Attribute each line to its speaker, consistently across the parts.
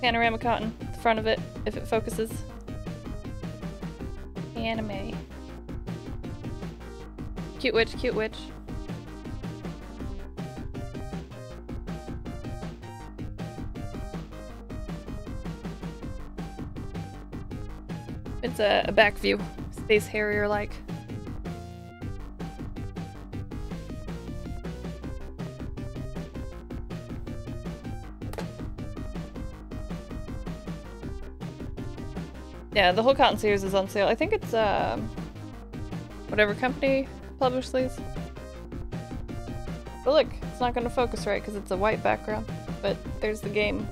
Speaker 1: Panorama cotton, the front of it, if it focuses. Anime. Cute witch, cute witch. It's a, a back view. Space Harrier like. Yeah, the whole Cotton series is on sale. I think it's um, whatever company published these. But look, it's not going to focus right because it's a white background. But there's the game.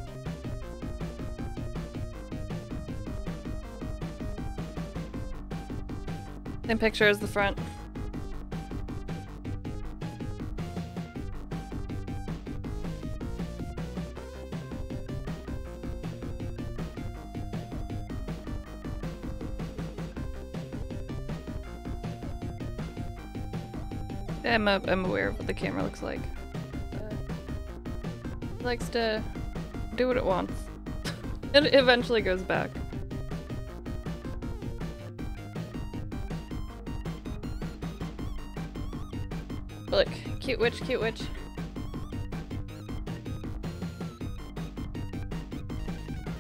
Speaker 1: Same picture as the front. I'm, uh, I'm aware of what the camera looks like. It likes to do what it wants. it eventually goes back. Look, cute witch, cute witch.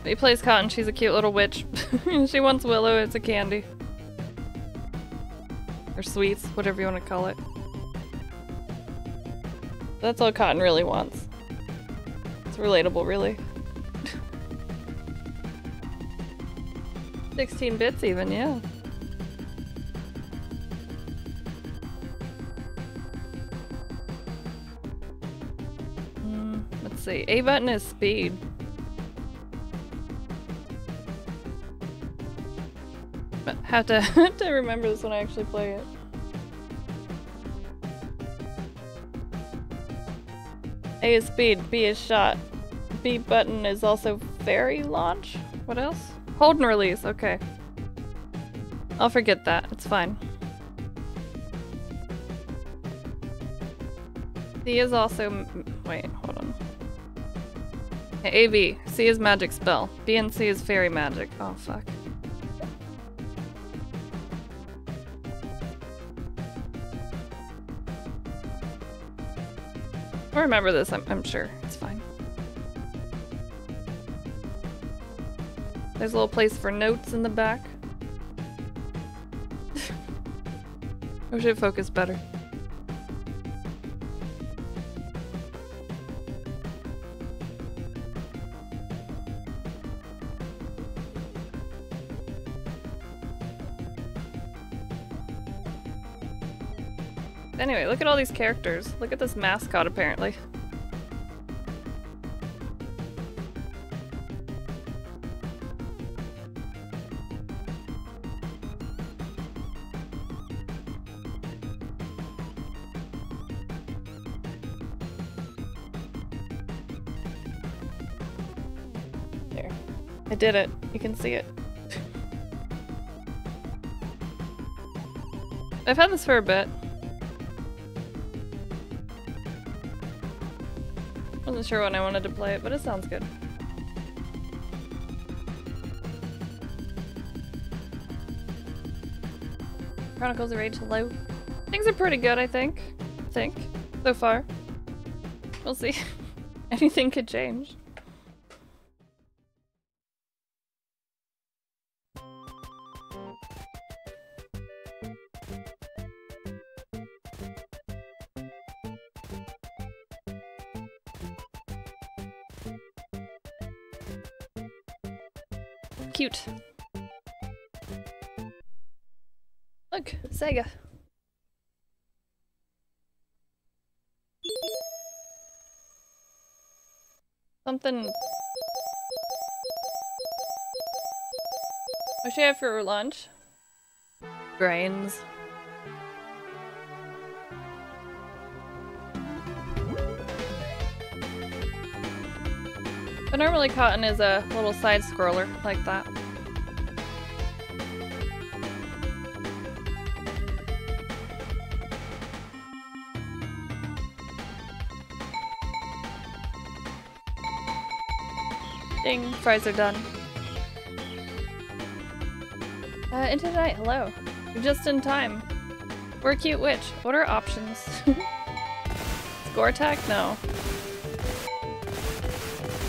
Speaker 1: He plays Cotton, she's a cute little witch. she wants Willow, it's a candy. Or sweets, whatever you want to call it. That's all Cotton really wants. It's relatable, really. 16 bits even, yeah. Mm, let's see. A button is speed. But have to, have to remember this when I actually play it. A is speed, B is shot. B button is also fairy launch? What else? Hold and release, okay. I'll forget that, it's fine. C is also- wait, hold on. A, B. C is magic spell. B and C is fairy magic. Oh, fuck. Remember this, I'm, I'm sure. It's fine. There's a little place for notes in the back. I wish it focused better. These characters. Look at this mascot, apparently. There. I did it. You can see it. I've had this for a bit. Wasn't sure when I wanted to play it, but it sounds good. Chronicles of Rage, hello. Things are pretty good, I think. I think. So far. We'll see. Anything could change. Sega. Something. What should I have for lunch? Brains. But normally Cotton is a little side scroller like that. Ding, fries are done. Uh, into the night, hello. You're just in time. We're a cute witch. What are options? Score attack? No.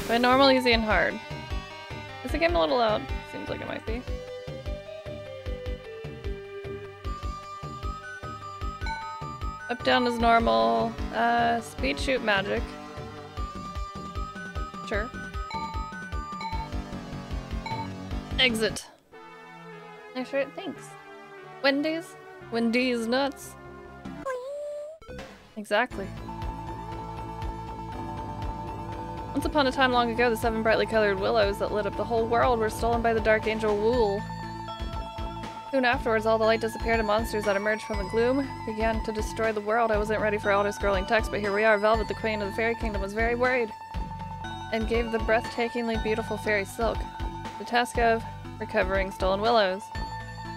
Speaker 1: By normal, easy, and hard. Is the game a little loud? Seems like it might be. Up down is normal. Uh, speed shoot magic. Exit. I sure thanks. Wendy's? Wendy's nuts. Exactly. Once upon a time long ago, the seven brightly colored willows that lit up the whole world were stolen by the Dark Angel Wool. Soon afterwards, all the light disappeared and monsters that emerged from the gloom began to destroy the world. I wasn't ready for auto-scrolling text, but here we are. Velvet, the queen of the fairy kingdom, was very worried and gave the breathtakingly beautiful fairy Silk the task of recovering stolen willows.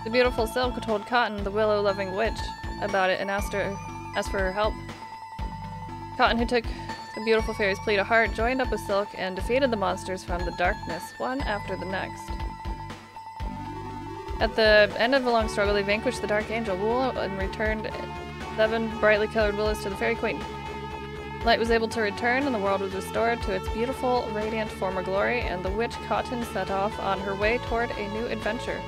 Speaker 1: The beautiful Silk told Cotton, the willow-loving witch, about it and asked her asked for her help. Cotton, who took the beautiful fairy's plea to heart, joined up with Silk and defeated the monsters from the darkness, one after the next. At the end of a long struggle, they vanquished the Dark Angel Wool and returned seven brightly colored willows to the Fairy Queen. Light was able to return and the world was restored to its beautiful, radiant former glory, and the witch Cotton set off on her way toward a new adventure.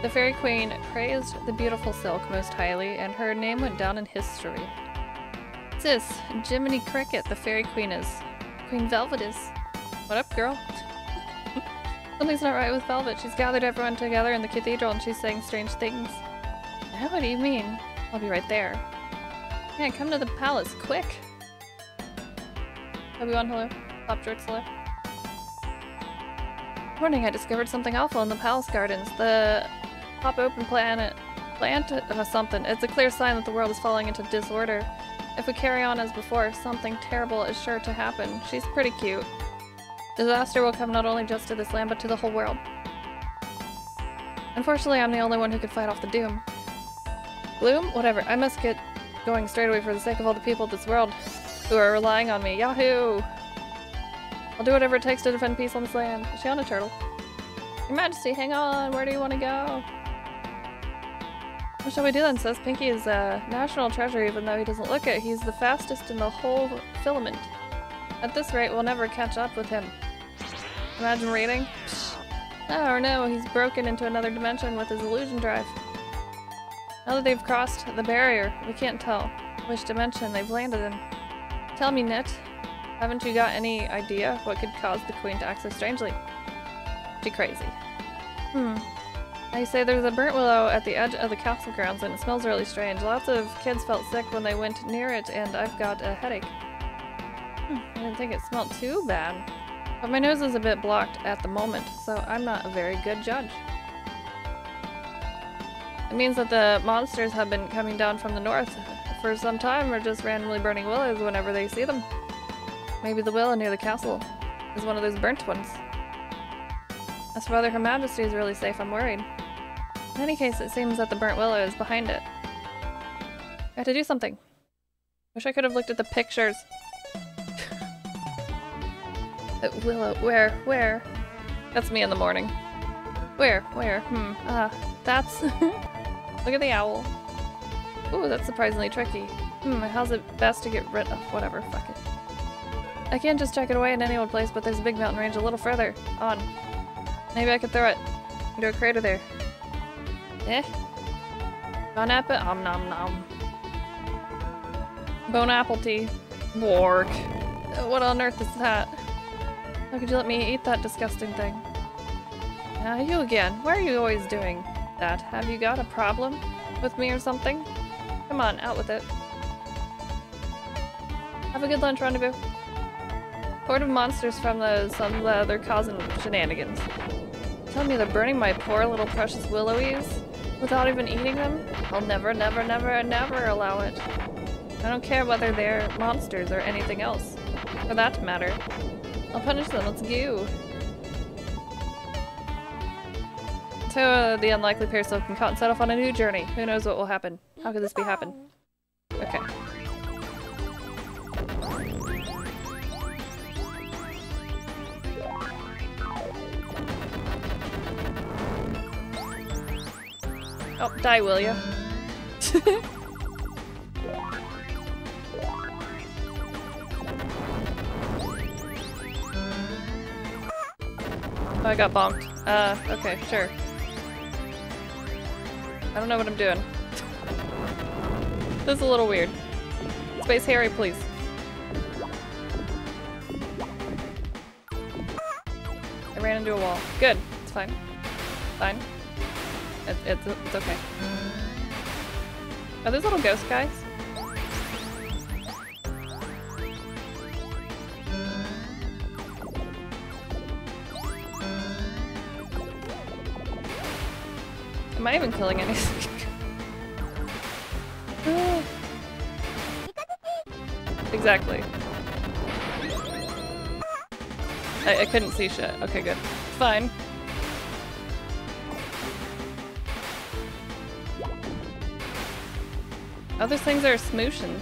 Speaker 1: The Fairy Queen praised the beautiful silk most highly, and her name went down in history. Sis, Jiminy Cricket, the Fairy Queen is. Queen Velvet is. What up, girl? Something's not right with Velvet. She's gathered everyone together in the cathedral and she's saying strange things. Now, what do you mean? I'll be right there. Yeah, come to the palace, quick! Obi-Wan, hello. Pop Jorts, hello. Morning, I discovered something awful in the palace gardens. The pop open planet plant or something. It's a clear sign that the world is falling into disorder. If we carry on as before, something terrible is sure to happen. She's pretty cute. Disaster will come not only just to this land, but to the whole world. Unfortunately, I'm the only one who could fight off the doom. Gloom? Whatever. I must get going straight away for the sake of all the people of this world who are relying on me. Yahoo! I'll do whatever it takes to defend peace on this land. Is she on a turtle? Your Majesty, hang on. Where do you want to go? What shall we do then, Says Pinky is a national treasure even though he doesn't look it. He's the fastest in the whole filament. At this rate, we'll never catch up with him. Imagine raiding? Oh no, he's broken into another dimension with his illusion drive. Now that they've crossed the barrier, we can't tell which dimension they've landed in. Tell me, Nit, haven't you got any idea what could cause the queen to act so strangely? She crazy. Hmm. I say there's a burnt willow at the edge of the castle grounds and it smells really strange. Lots of kids felt sick when they went near it and I've got a headache. Hmm, I didn't think it smelled too bad. But my nose is a bit blocked at the moment, so I'm not a very good judge. It means that the monsters have been coming down from the north for some time or just randomly burning willows whenever they see them. Maybe the willow near the castle is one of those burnt ones. As for whether Her Majesty is really safe, I'm worried. In any case, it seems that the burnt willow is behind it. I have to do something. Wish I could have looked at the pictures. uh, willow, where, where? That's me in the morning. Where, where, hmm, ah, that's... Look at the owl. Ooh, that's surprisingly tricky. Hmm, how's it best to get rid of? Whatever, fuck it. I can't just chuck it away in any old place, but there's a big mountain range a little further on. Maybe I could throw it into a crater there. Eh? Bon apple? Om nom nom. Bone apple tea. Bork. What on earth is that? How could you let me eat that disgusting thing? Now you again. Why are you always doing that? Have you got a problem with me or something? Come on, out with it. Have a good lunch, rendezvous. Horde of monsters from the some uh, they're causing shenanigans. Tell me they're burning my poor little precious willowies without even eating them? I'll never, never, never, never allow it. I don't care whether they're monsters or anything else, for that matter. I'll punish them, let's go. So the unlikely pair still can caught and set off on a new journey. Who knows what will happen? How could this be happen? Okay. Oh, die, will ya? oh, I got bonked. Uh, okay, sure. I don't know what I'm doing. this is a little weird. Space Harrier, please. I ran into a wall. Good. It's fine. Fine. It, it's, it's okay. Are those little ghost guys? Am I even killing anything? exactly. I, I couldn't see shit. Okay, good. Fine. Other things are smooshing.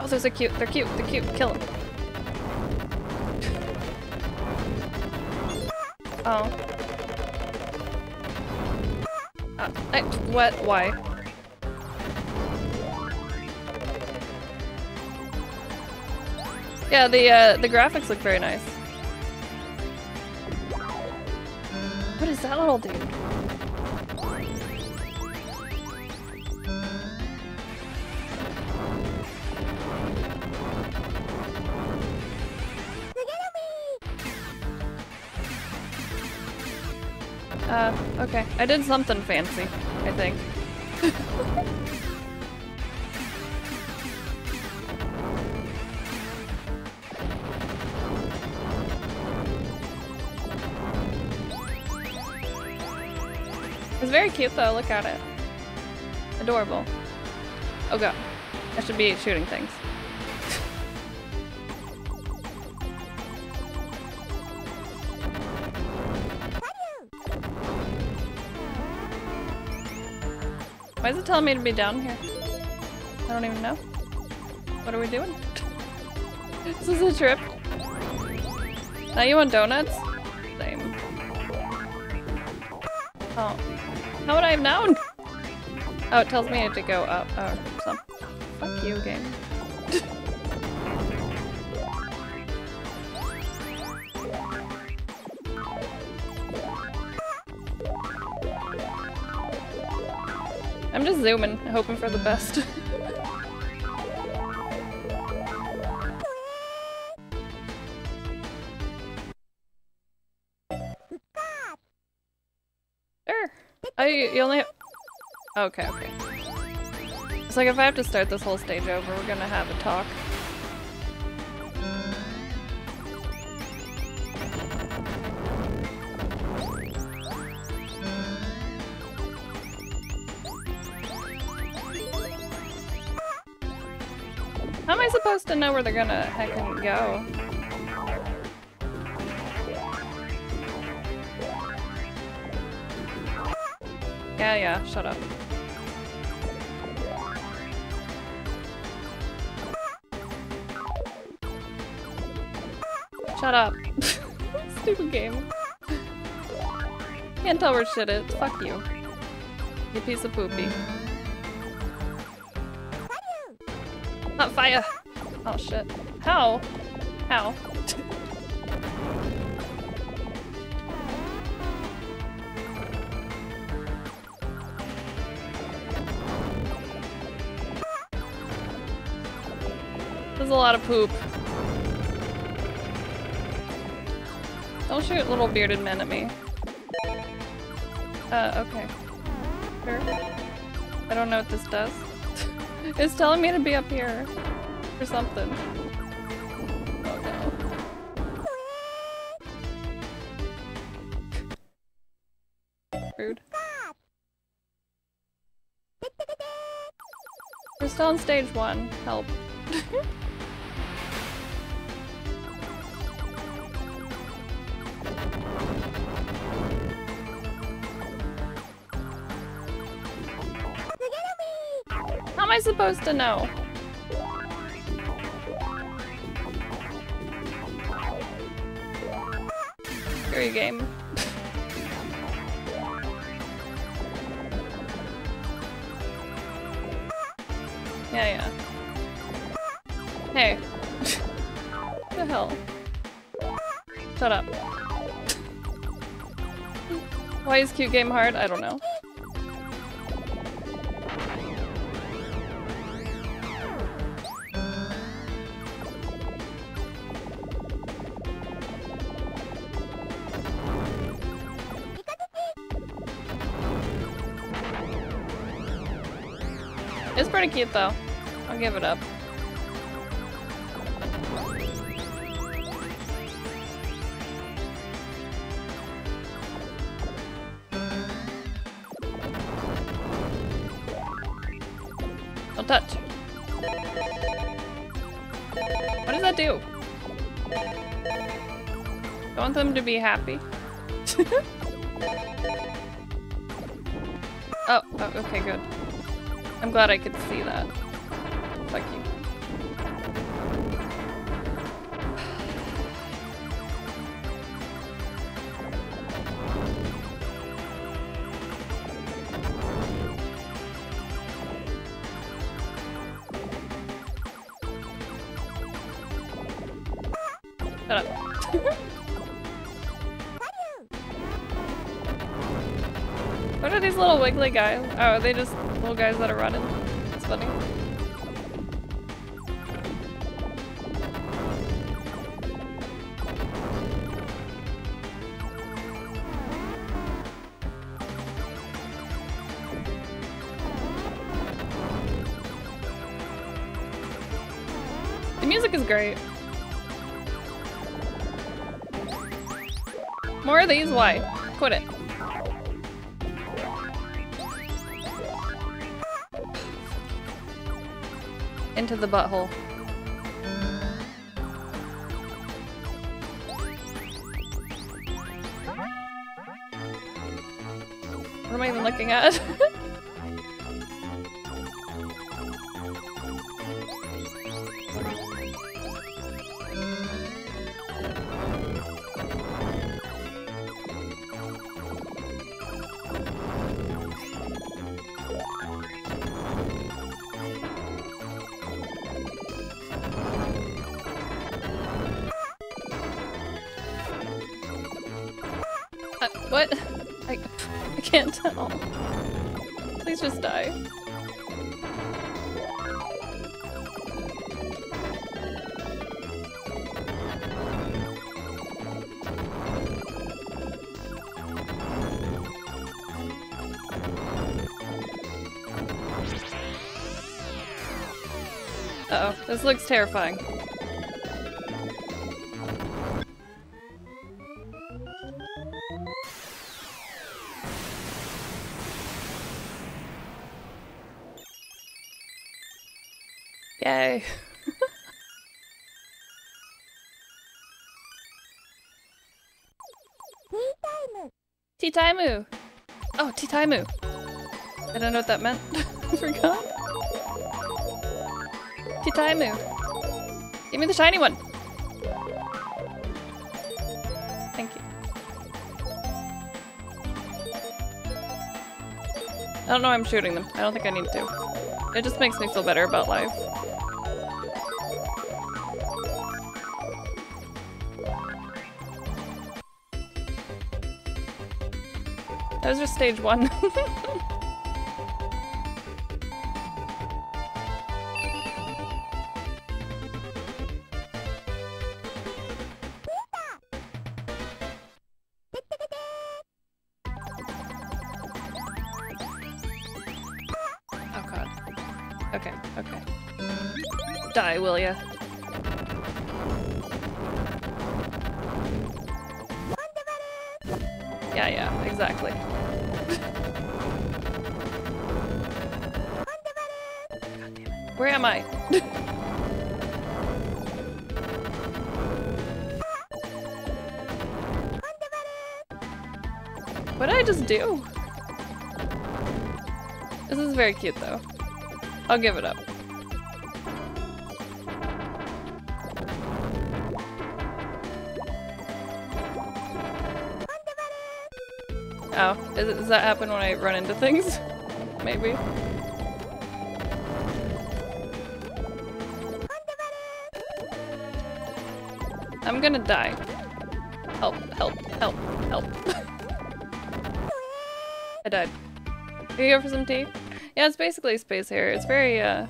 Speaker 1: Oh, those are cute. They're cute. They're cute. Kill them. Oh. Uh, I, what? Why? Yeah, the uh, the graphics look very nice. What is that little dude? Uh, okay. I did something fancy, I think. it's very cute though, look at it. Adorable. Oh god. I should be shooting things. Why is it telling me to be down here? I don't even know. What are we doing? this is a trip. Now you want donuts? Same. Oh. How would I have known? Oh, it tells me to go up oh, or something. Fuck you, game. Zooming, hoping for the best. sure. Oh, you, you only have... Okay, okay. It's like if I have to start this whole stage over, we're gonna have a talk. Where they're gonna heckin' go? Yeah, yeah, shut up. Shut up. Stupid game. Can't tell where shit is. Fuck you. You piece of poopy. Not fire! Oh shit. How? How? There's a lot of poop. Don't shoot little bearded men at me. Uh, okay. Sure. I don't know what this does. it's telling me to be up here. Or something. Rude. We're still on stage one. Help. How am I supposed to know? Game. yeah, yeah. Hey. the hell? Shut up. Why is cute game hard? I don't know. It's pretty cute though. I'll give it up. Don't touch. What does that do? I want them to be happy. oh, oh, okay, good. I'm glad I could see that. Fuck you. What are these little wiggly guys? Oh, they just little guys that are running? Funny. The butthole. What am I even looking at? this looks terrifying. Yay. Tea. Oh, time. I don't know what that meant. I forgot. Give me the shiny one. Thank you. I don't know why I'm shooting them. I don't think I need to. It just makes me feel better about life. That was just stage one. Will ya? Yeah, yeah, exactly. Where am I? what did I just do? This is very cute though. I'll give it up. Is, does that happen when I run into things? Maybe. I'm gonna die. Help, help, help, help. I died. Are you here for some tea? Yeah, it's basically Space Harrier. It's very, uh...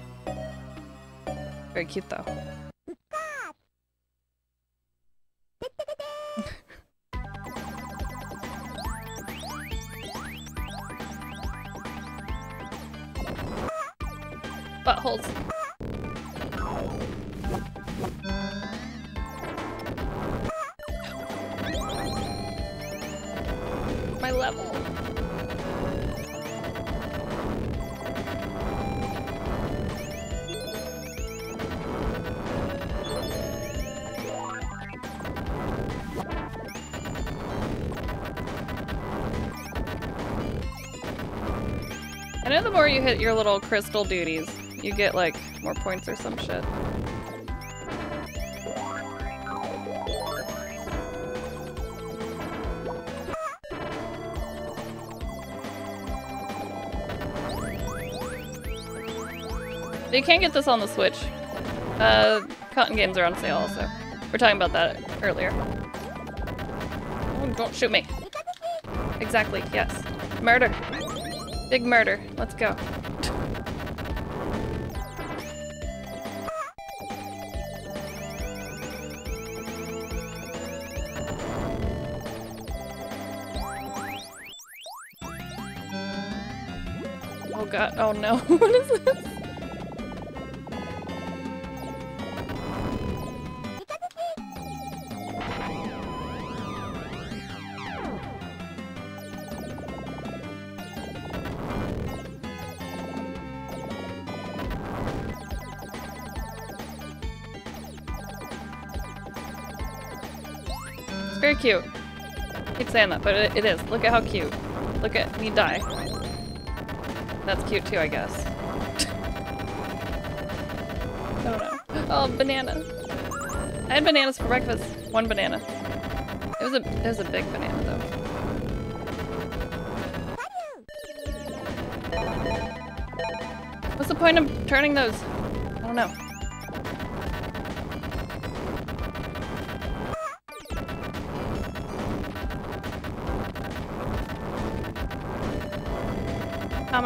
Speaker 1: Very cute, though. Hit your little crystal duties, you get like more points or some shit. You can't get this on the Switch. Uh, Cotton Games are on sale also. We're talking about that earlier. Oh, don't shoot me. Exactly, yes. Murder. Big murder. Let's go. Oh no. what is this? It's very cute. I keep saying that, but it, it is. Look at how cute. Look at me die. That's cute too, I guess. oh no. Oh, banana. I had bananas for breakfast. One banana. It was a it was a big banana though. What's the point of turning those?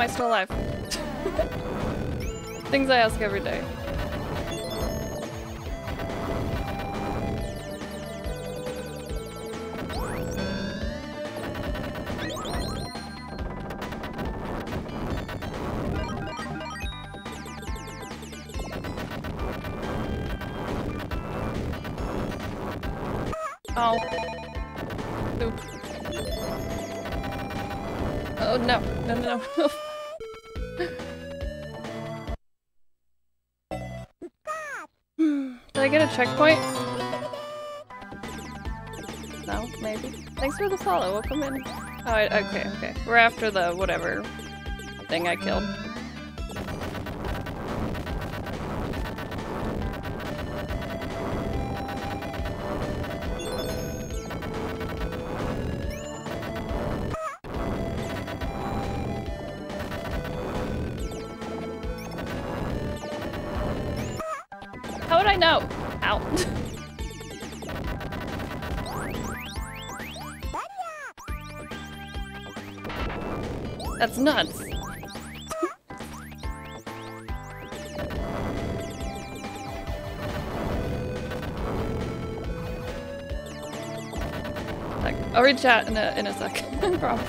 Speaker 1: Am I still alive? Things I ask every day. Oh, I, okay, okay. We're after the whatever thing I killed. Nuts. I'll read chat in a in a sec. I promise.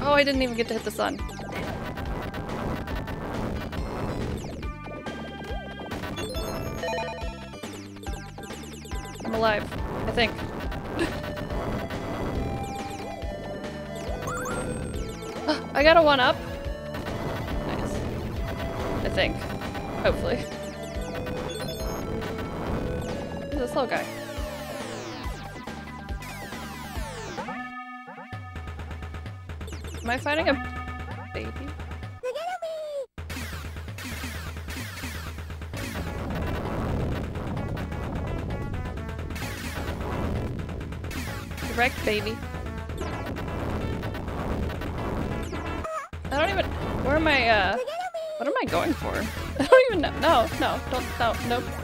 Speaker 1: Oh, I didn't even get to hit the sun. I think. I got a one up. Nice. I think. Hopefully. Who's this little guy? Am I fighting a baby. I don't even... Where am I, uh... What am I going for? I don't even know. No, no, don't, no, nope.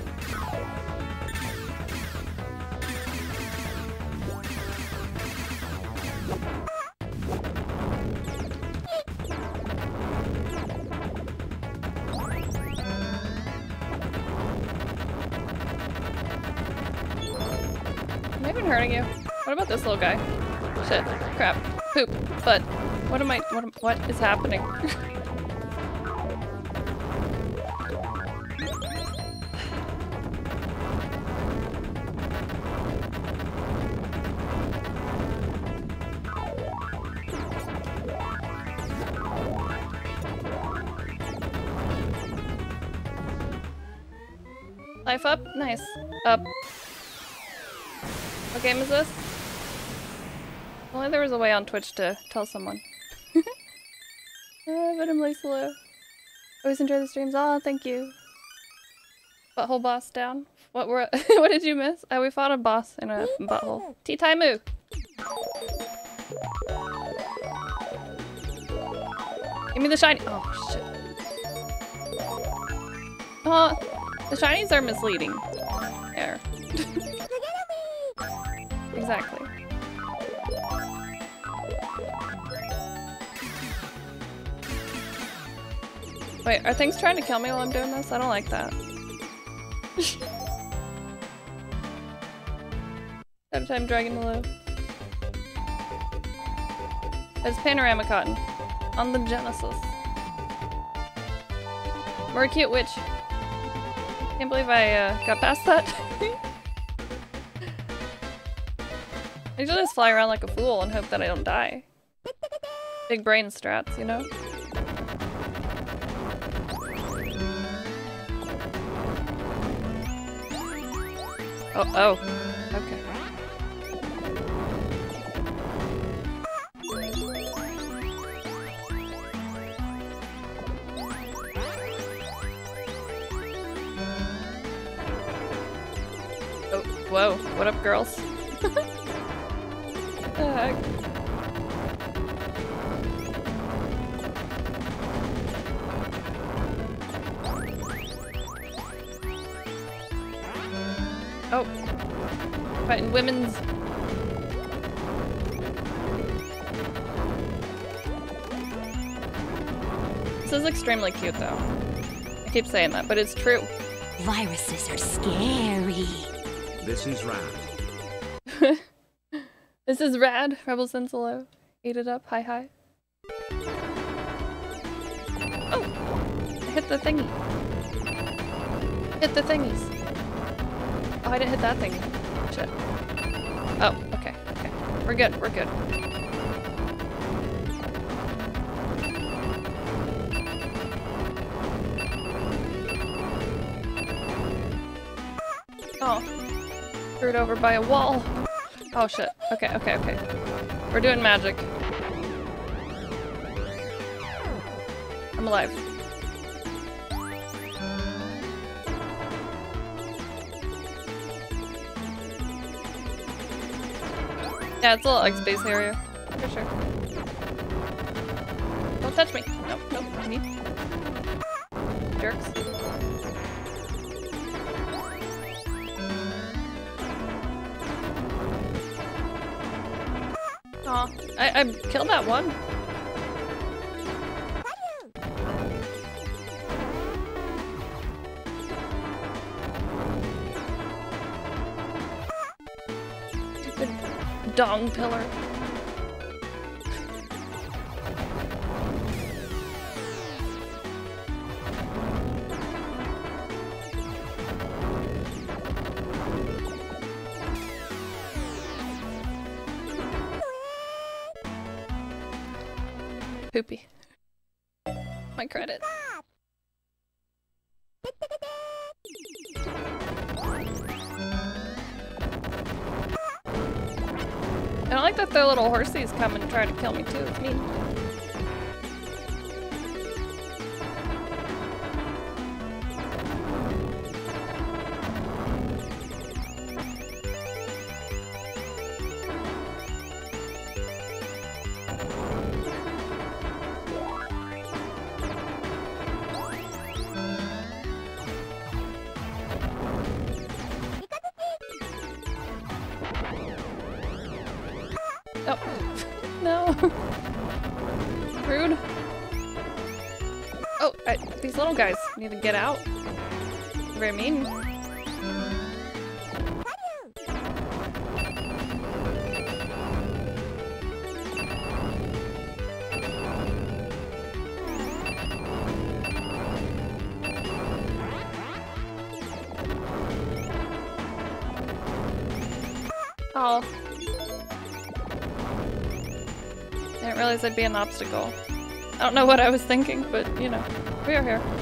Speaker 1: What am I what am, what is happening? Life up? Nice. Up. What game is this? Only there was a way on Twitch to tell someone. Always enjoy the streams. Oh, thank you. Butthole boss down. What were what did you miss? Oh, we fought a boss in a butthole. Tea time moo. Give me the shiny. Oh shit. Oh, the shinies are misleading. There. exactly. Wait, are things trying to kill me while I'm doing this? I don't like that. At a time dragging the low. It's panorama cotton. On the Genesis. More cute witch. Can't believe I uh, got past that. I should just fly around like a fool and hope that I don't die. Big brain strats, you know? Oh, oh. Okay. Oh, whoa. What up, girls? the heck? Oh. Fighting women's. This is extremely cute though. I keep saying that, but it's true.
Speaker 2: Viruses are scary.
Speaker 3: This is rad.
Speaker 1: This is rad. Rebel Sensolo. Eat it up. Hi hi. Oh! I hit the thingy. Hit the thingies. Oh, I didn't hit that thing. Shit. Oh, okay, okay. We're good, we're good. Oh. Screwed over by a wall. Oh shit. Okay, okay, okay. We're doing magic. I'm alive. Yeah, it's a little like Space Harrier. For sure. Don't touch me. Nope, nope. Me. Jerks. Aw, I, I killed that one. Dong pillar. Horsies come and try to kill me too. It's mean. Get out. Very mean. Oh. I didn't realize I'd be an obstacle. I don't know what I was thinking, but you know, we are here.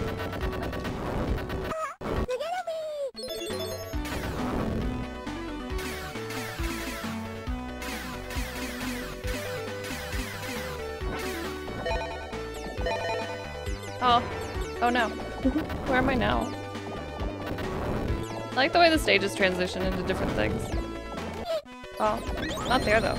Speaker 1: I now? I like the way the stages transition into different things. Oh, not there though.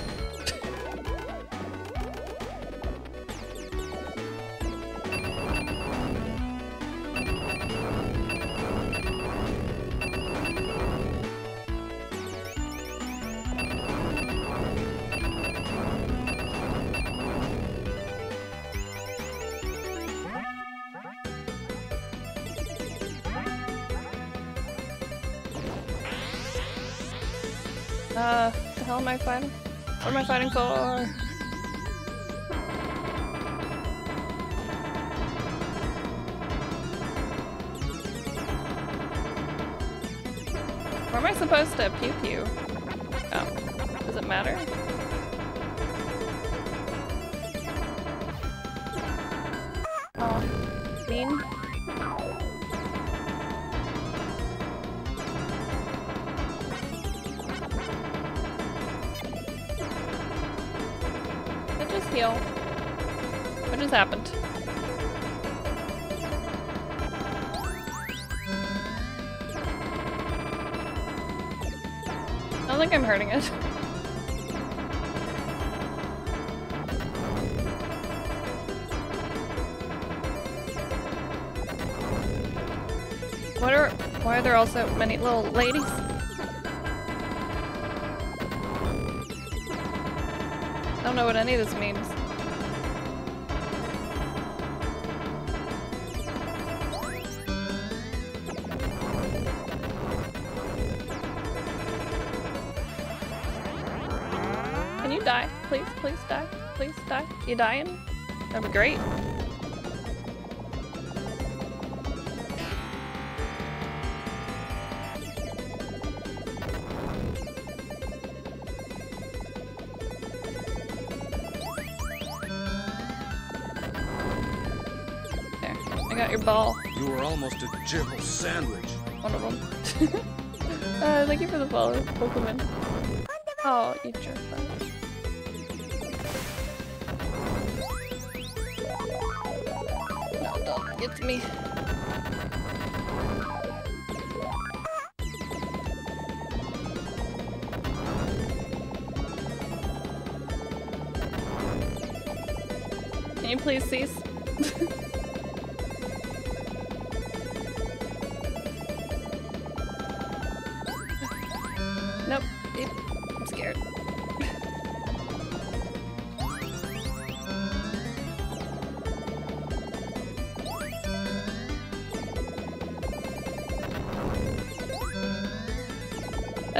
Speaker 1: Uh, the hell am I fighting? What am I fighting for? Where am I supposed to pew pew? Oh, does it matter? Also many little ladies? I don't know what any of this means. Can you die? Please, please die. Please die. You dying? That'd be great.
Speaker 3: Sandwich.
Speaker 1: One of them. uh, thank you for the follow, Pokemon. Oh, you jerk.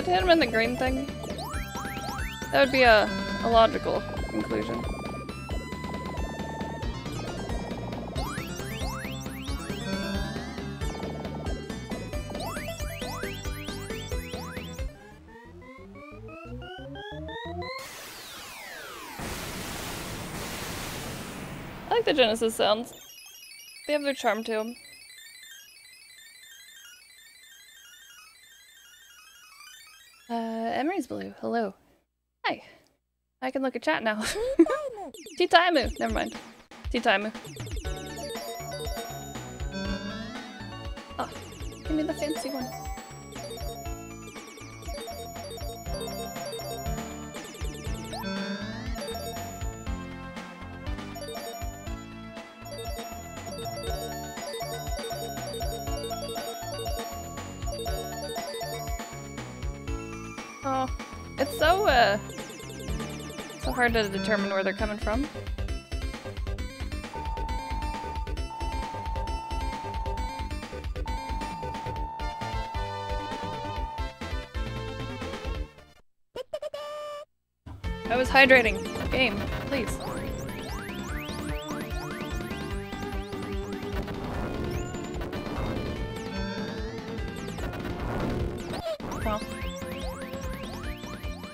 Speaker 1: I hit him in the green thing. That would be a, a logical conclusion. I like the Genesis sounds. They have their charm to them. Can chat now. Tea Taimu. Never mind. Tea To determine where they're coming from. I was hydrating. Game, please. Well.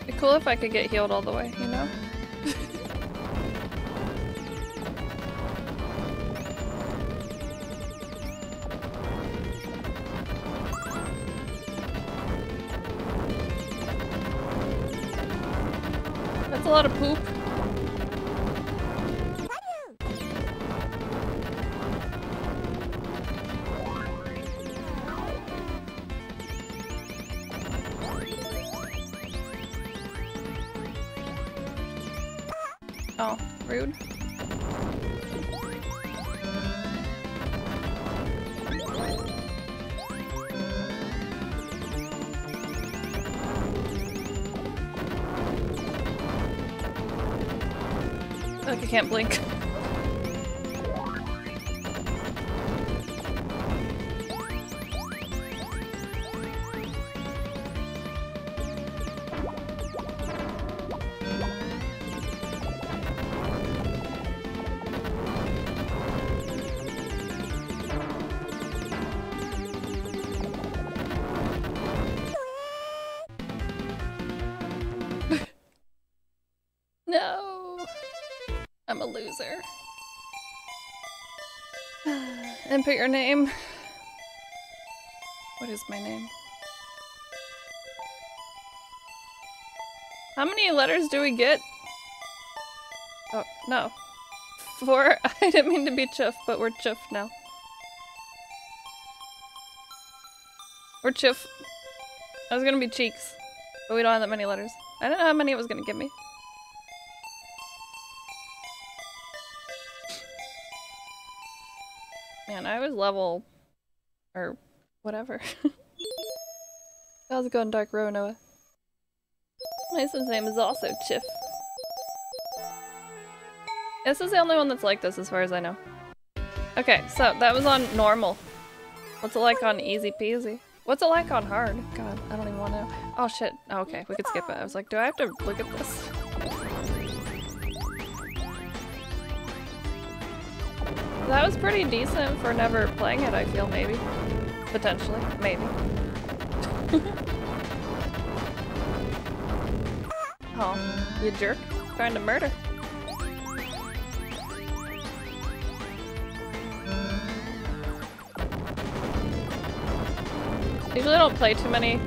Speaker 1: Be cool if I could get healed all the way, you know? Lot of poop. Can't blink. Input your name. What is my name? How many letters do we get? Oh, no. Four? I didn't mean to be chuff, but we're chuff now. We're chuff. I was gonna be cheeks, but we don't have that many letters. I don't know how many it was gonna give me. Level... or whatever. How's it going, Dark Row, Noah? My son's name is also Chiff. This is the only one that's like this as far as I know. Okay, so that was on normal. What's it like on easy peasy? What's it like on hard? God, I don't even want to know. Oh shit. Oh, okay, we could skip it. I was like, do I have to look at this? That was pretty decent for never playing it, I feel, maybe. Potentially. Maybe. oh, you jerk. Trying to murder. Usually don't play too many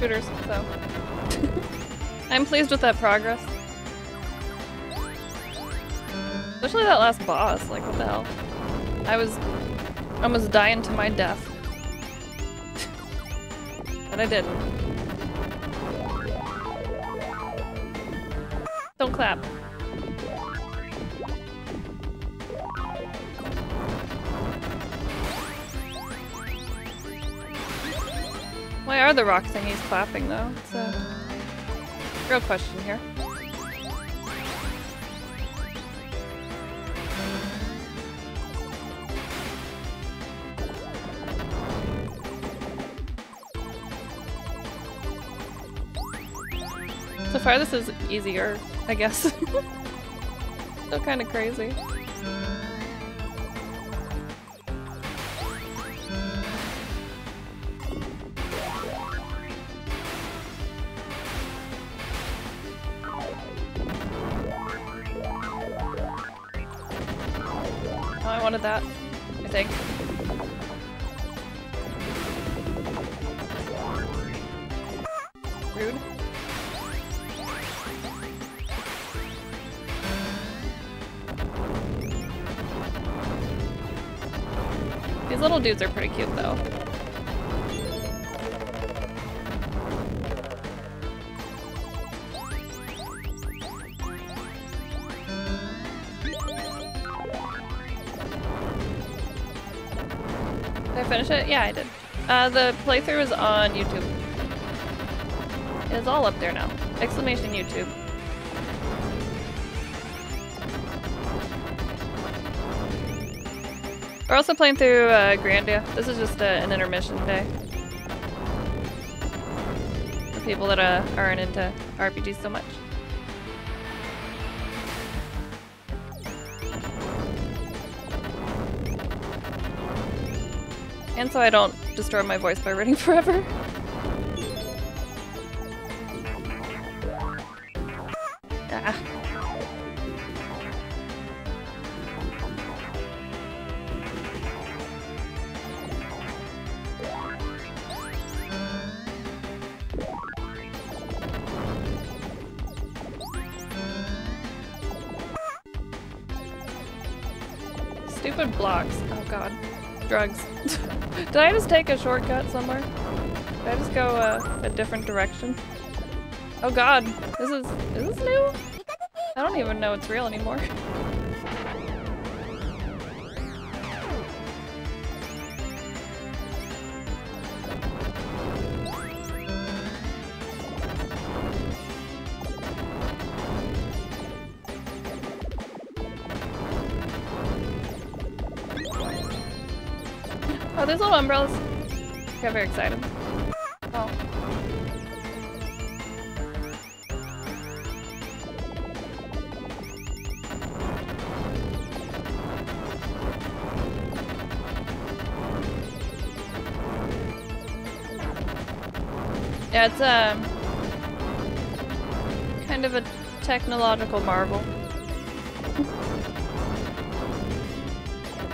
Speaker 1: shooters, so... I'm pleased with that progress. Especially that last boss, like what the hell? I was almost dying to my death. but I didn't. Don't clap. Why are the rock thingies clapping though? It's a real question here. Far this is easier, I guess. Still kind of crazy. Oh, I wanted that, I think. Dudes are pretty cute though. Did I finish it? Yeah, I did. Uh, the playthrough is on YouTube. It's all up there now. Exclamation YouTube. We're also playing through uh, Grandia. This is just uh, an intermission day. For people that uh, aren't into RPGs so much. And so I don't destroy my voice by reading forever. Did I just take a shortcut somewhere? Did I just go uh, a different direction? Oh god. This is- is this new? I don't even know it's real anymore. Umbrellas. Got very excited. Oh. Yeah, it's um kind of a technological marvel.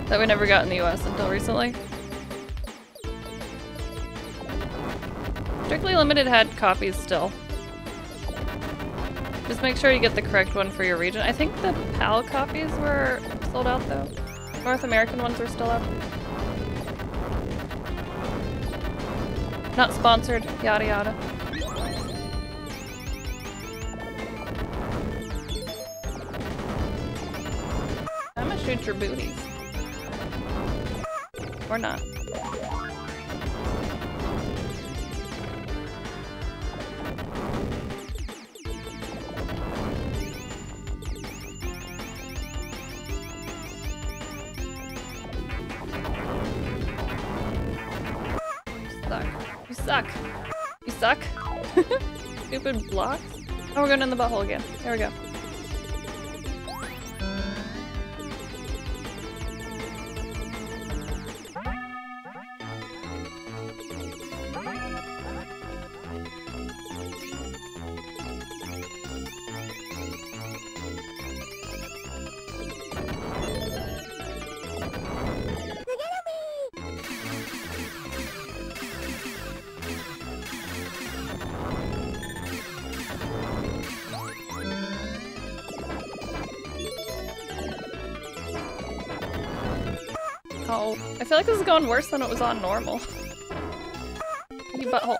Speaker 1: that we never got in the US until recently. Strictly Limited had copies still. Just make sure you get the correct one for your region. I think the PAL copies were sold out though. North American ones are still up. Not sponsored, yada yada. I'm gonna shoot your booties. In the butthole again. There we go. I feel like this is going worse than it was on normal. you butthole.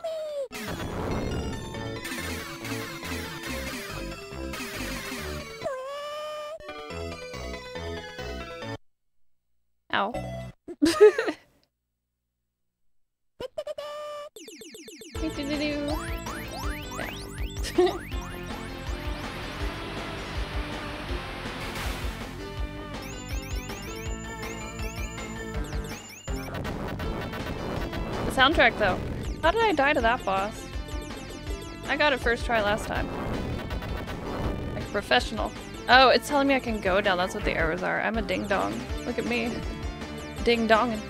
Speaker 1: Ow. Soundtrack, though. How did I die to that boss? I got it first try last time. Like a professional. Oh, it's telling me I can go down. That's what the arrows are. I'm a ding dong. Look at me. Ding donging.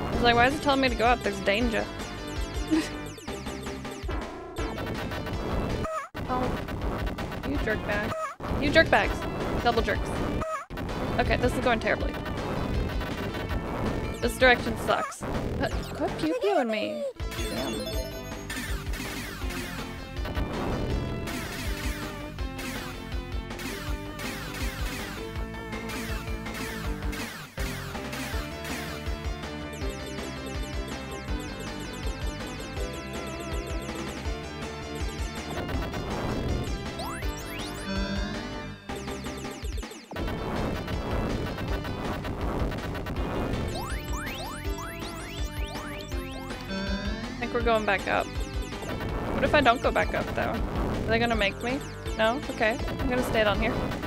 Speaker 1: I was like, why is it telling me to go up? There's danger. oh. You jerk bags. You jerk bags. Double jerks. Okay, this is going terribly. This direction sucks. Uh, Quit pew pewing me. Going back up. What if I don't go back up though? Are they gonna make me? No? Okay. I'm gonna stay down here.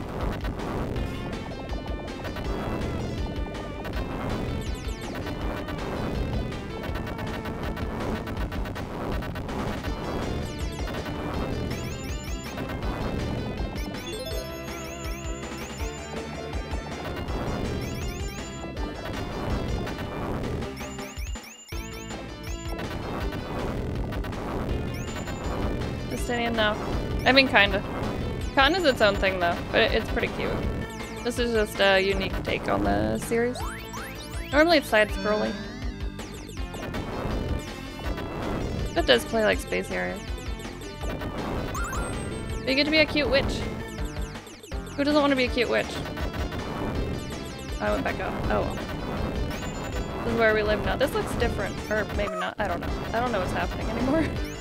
Speaker 1: Mean, kinda. Khan is its own thing though, but it, it's pretty cute. This is just a unique take on the series. Normally it's side-scrolling. It does play like Space Harrier. But you get to be a cute witch. Who doesn't want to be a cute witch? I went back up. Oh. This is where we live now. This looks different. Or maybe not. I don't know. I don't know what's happening anymore.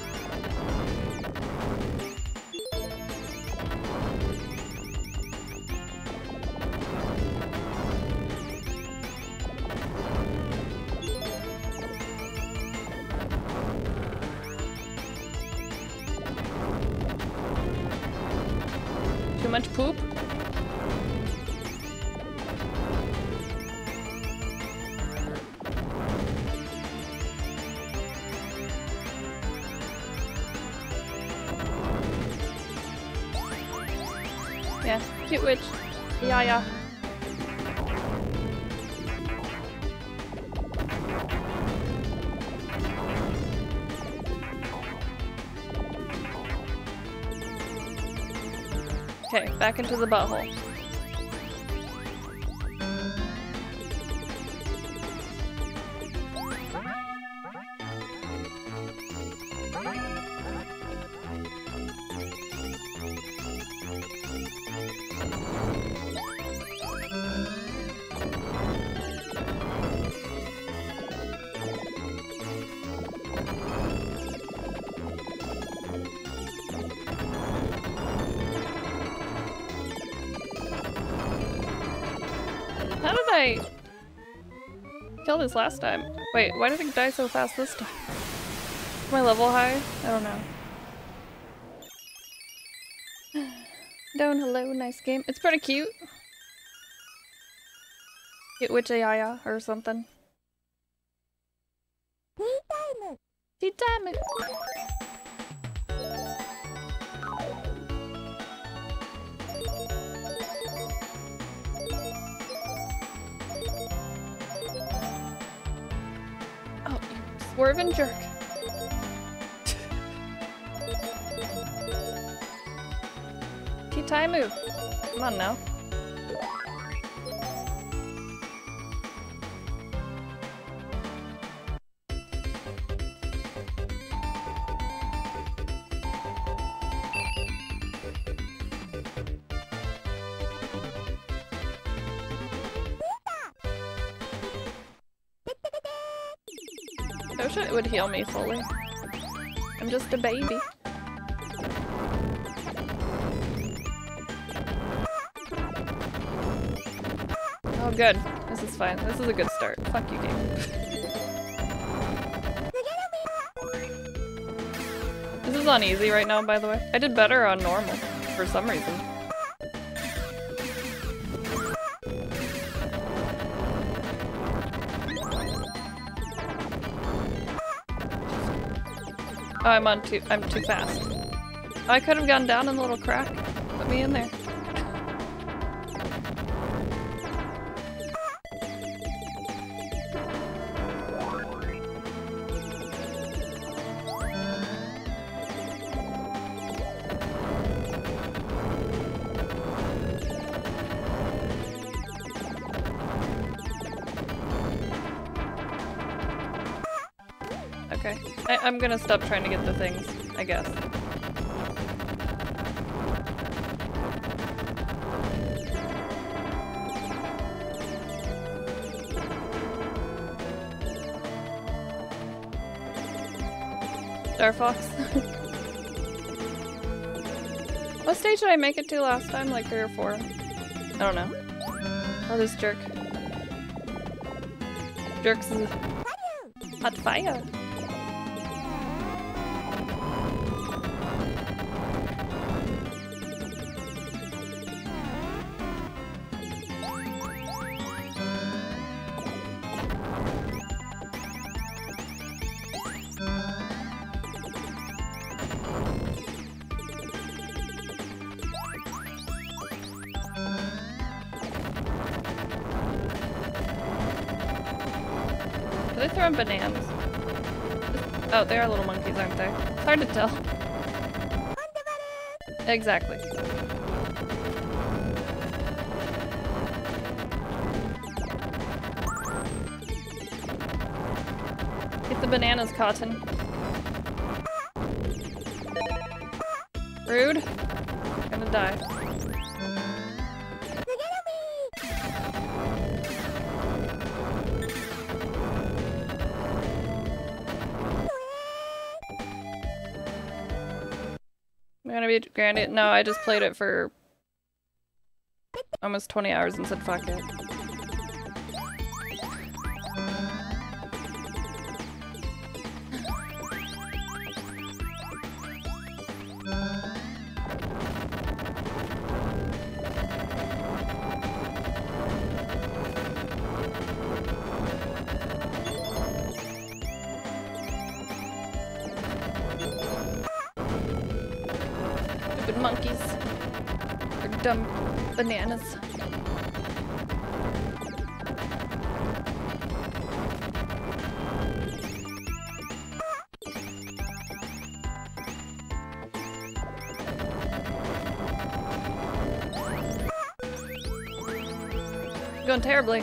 Speaker 1: back into the butthole. I kill this last time? Wait, why did it die so fast this time? Is my level high? I don't know. Down, hello, nice game. It's pretty cute. Get witch Ayaya or something. Tea time! Oh, you swerving jerk. Tea time move. Come on now. Heal me fully. I'm just a baby. Oh good. This is fine. This is a good start. Fuck you, game. this is on easy right now, by the way. I did better on normal, for some reason. Oh, I'm on too- I'm too fast. I could have gone down in the little crack. Put me in there. I'm gonna stop trying to get the things, I guess. Star Fox. what stage did I make it to last time? Like three or four? I don't know. Oh, this jerk. Jerks is hot fire. Oh, they are little monkeys, aren't they? Hard to tell. Exactly. Get the bananas, Cotton. Rude. Gonna die. Granted. No, I just played it for almost 20 hours and said fuck it. Dumb bananas. Going terribly.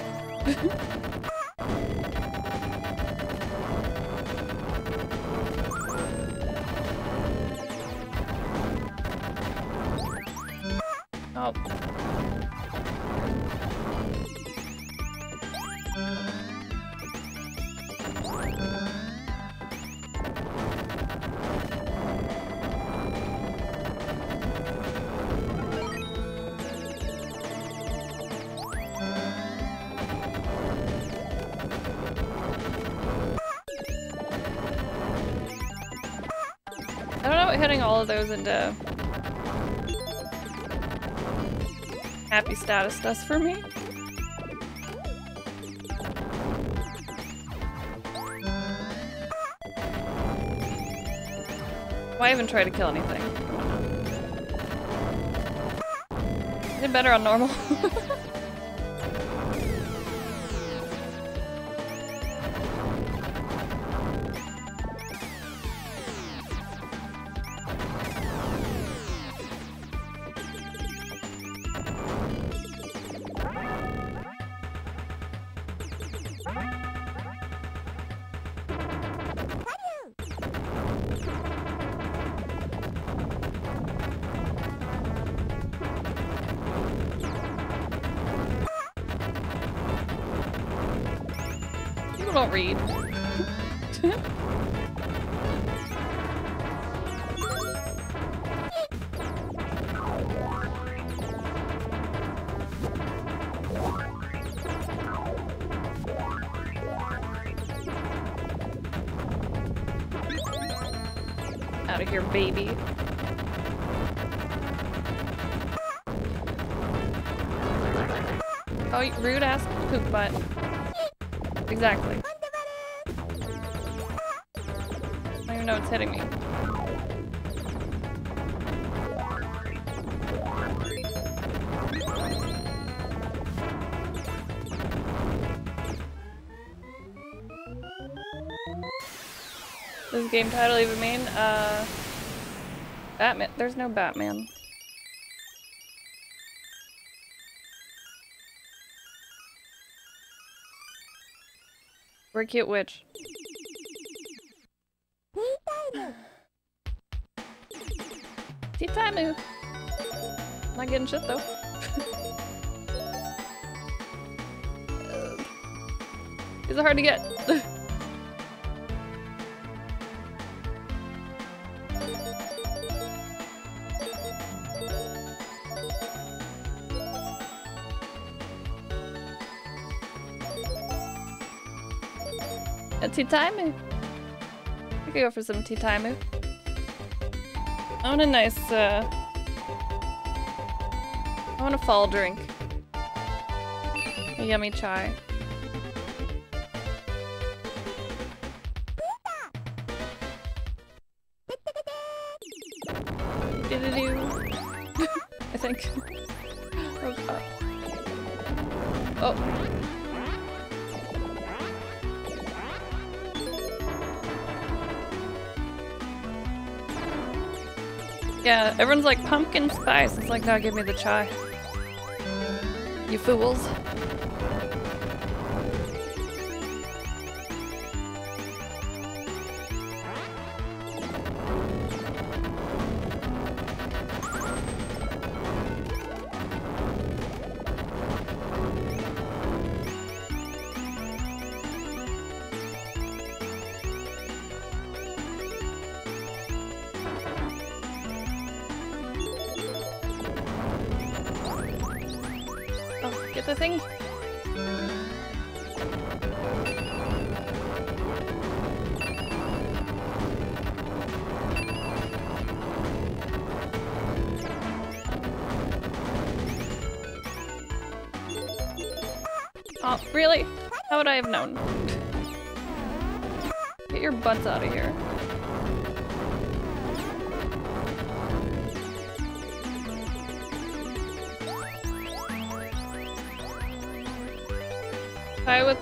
Speaker 1: Happy status does for me. Why even try to kill anything? Did better on normal. game title even mean? Uh, Batman. There's no Batman. We're a cute witch. Move. Not getting shit though. These are hard to get. Tea time. We could go for some tea time. I want a nice, uh... I want a fall drink. A yummy chai. I think. oh. Oh. Yeah, everyone's like pumpkin spice. It's like, no, give me the chai. You fools.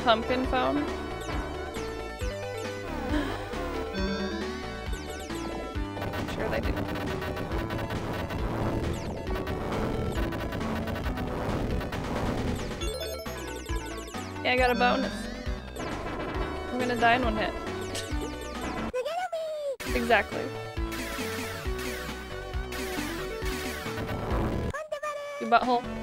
Speaker 1: Pumpkin foam? I'm sure they do. Yeah, I got a bonus. I'm gonna die in one hit. exactly. You butthole.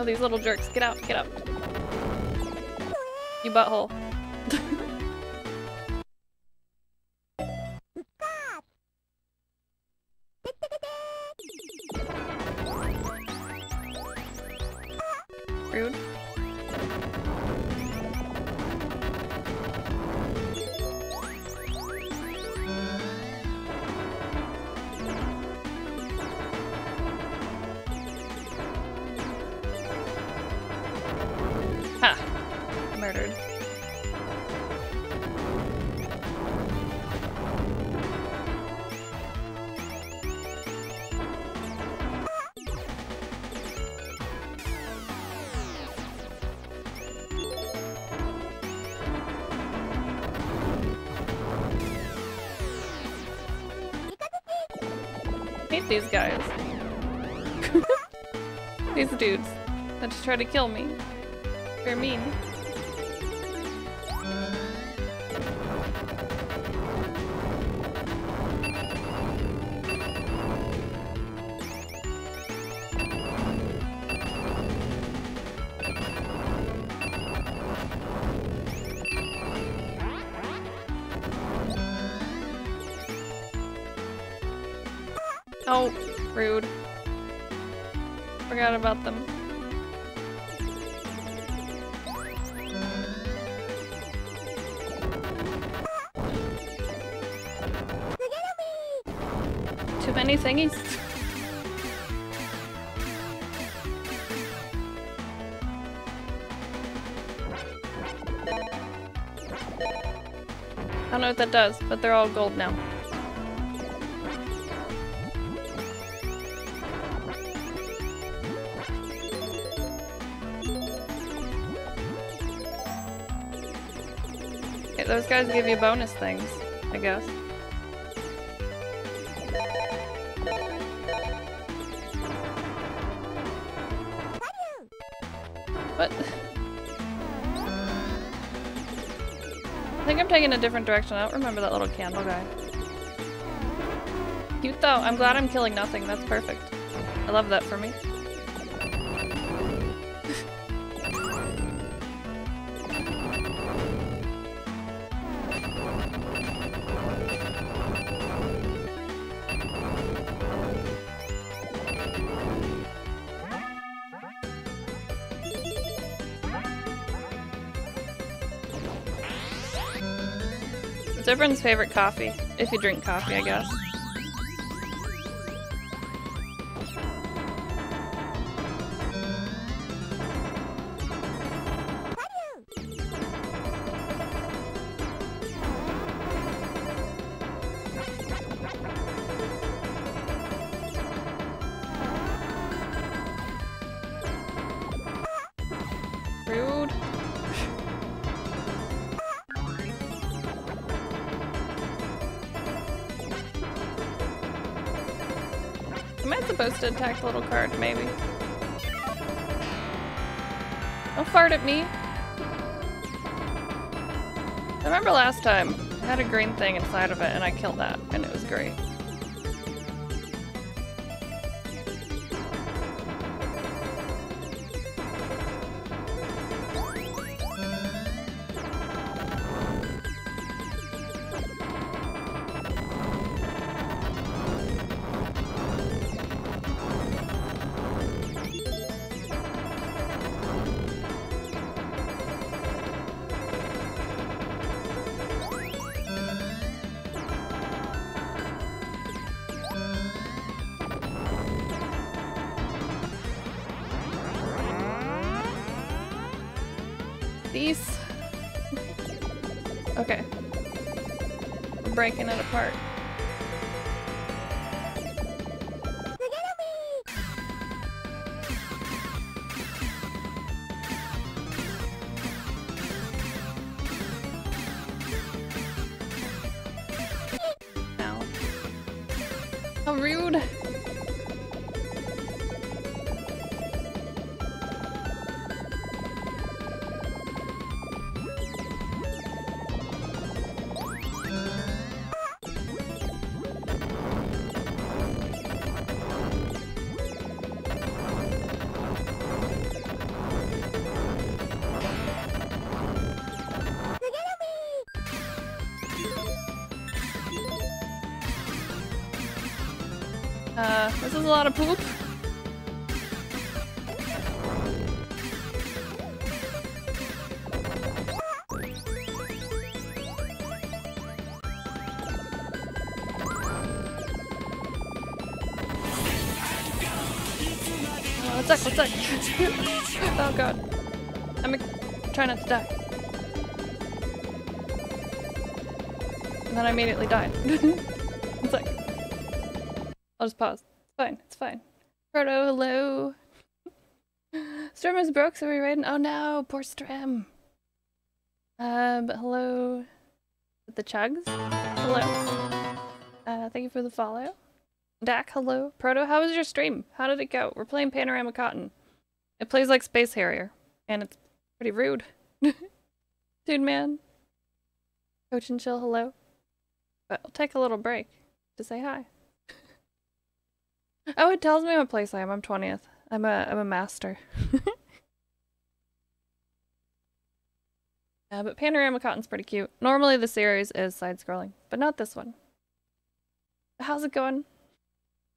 Speaker 1: Oh, these little jerks. Get out, get out. You butthole. These guys. these dudes that just try to kill me. They're mean. I don't know what that does, but they're all gold now. Okay, those guys give you bonus things, I guess. I'm taking a different direction. I don't remember that little candle guy. Cute though. I'm glad I'm killing nothing. That's perfect. I love that for me. Everyone's favorite coffee. If you drink coffee, I guess. I attack the little card? Maybe. Don't fart at me. I remember last time, I had a green thing inside of it and I killed that, and it was great. Breaking it a lot of poop. Poor Strim. Uh, hello. The Chugs. Hello. Uh, thank you for the follow. Dak, hello. Proto, how was your stream? How did it go? We're playing Panorama Cotton. It plays like Space Harrier, and it's pretty rude. Dude, man. Coach and Chill, hello. But I'll take a little break to say hi. Oh, it tells me what place I am. I'm 20th. I'm a I'm a master. uh, but Panorama Cotton's pretty cute. Normally the series is side-scrolling, but not this one. How's it going?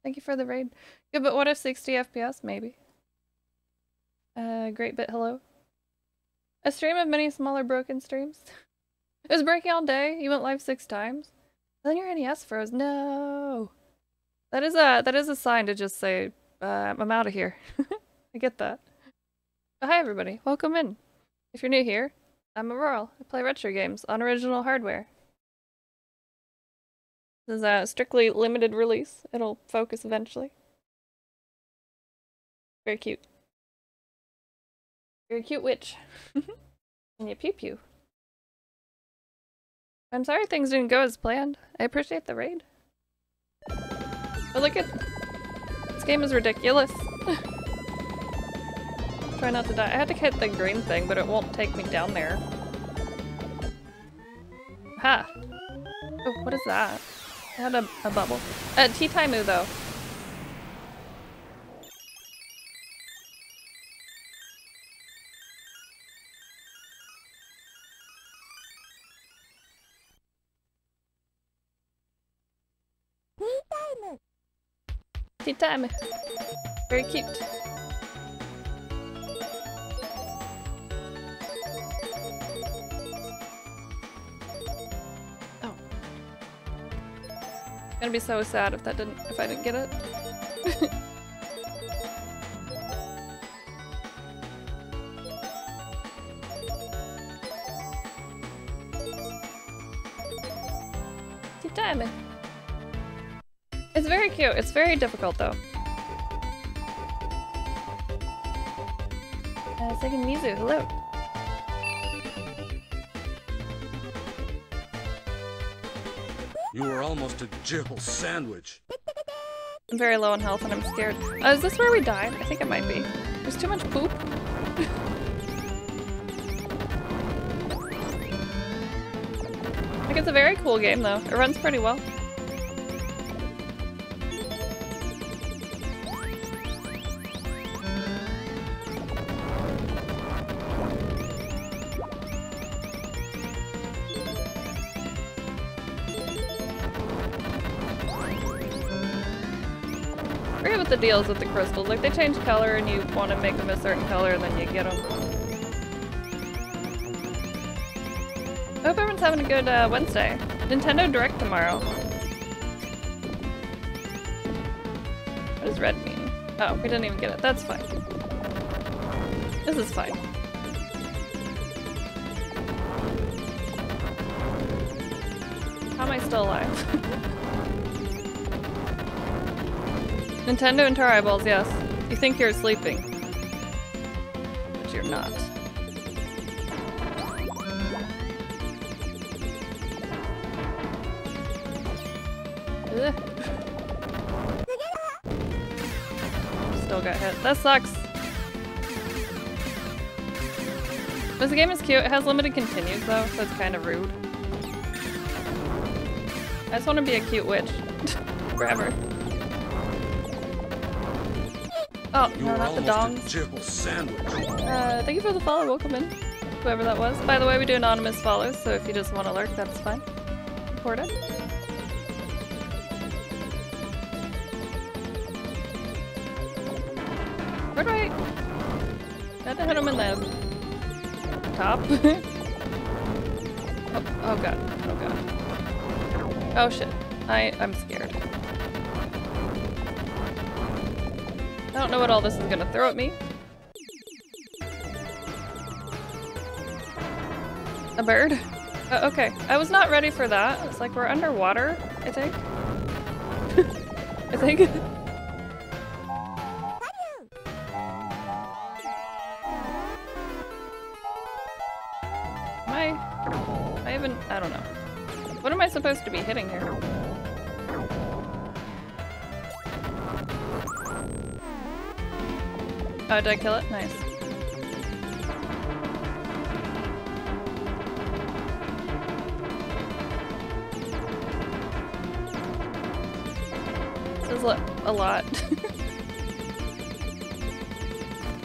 Speaker 1: Thank you for the raid. Good, but what if 60 FPS? Maybe. Uh, great bit hello. A stream of many smaller broken streams. it was breaking all day. You went live six times. then your NES froze. No. That is a that is a sign to just say uh, I'm out of here. I get that. But hi everybody, welcome in. If you're new here, I'm Auroral. I play retro games on original hardware. This is a strictly limited release. It'll focus eventually. Very cute. Very cute witch. and you pew pew. I'm sorry things didn't go as planned. I appreciate the raid. But look at this game is ridiculous. Try not to die. I had to hit the green thing, but it won't take me down there. Ha! Oh, what is that? I had a, a bubble. Uh, Tea Taimu though. Tea time. Tea time. Very cute. Gonna be so sad if that didn't if I didn't get it. Tea time. It's very cute. It's very difficult though. Uh, second Mizu, hello.
Speaker 3: You were almost a jibble sandwich.
Speaker 1: I'm very low on health and I'm scared. Uh, is this where we died? I think it might be. There's too much poop. like it's a very cool game though. It runs pretty well. Forget what the deal is with the crystals. Like, they change color and you want to make them a certain color and then you get them. I hope everyone's having a good uh, Wednesday. Nintendo Direct tomorrow. What does red mean? Oh, we didn't even get it. That's fine. This is fine. How am I still alive? Nintendo into our eyeballs, yes. You think you're sleeping. But you're not. Still got hit. That sucks. This game is cute. It has limited continues though, so it's kind of rude. I just want to be a cute witch. Forever. Oh,
Speaker 3: You
Speaker 1: no, not the
Speaker 3: almost
Speaker 1: dongs.
Speaker 3: a sandwich.
Speaker 1: Uh, thank you for the follow. Welcome in. Whoever that was. By the way, we do anonymous follows, so if you just want to lurk, that's fine. Report it. Where do I... I had to hit him in the... top? oh, oh god. Oh god. Oh shit. I, I'm scared. Don't know what all this is gonna throw at me. A bird? Uh, okay, I was not ready for that. It's like we're underwater, I think. I think. Oh, did I kill it? Nice. This is a lot.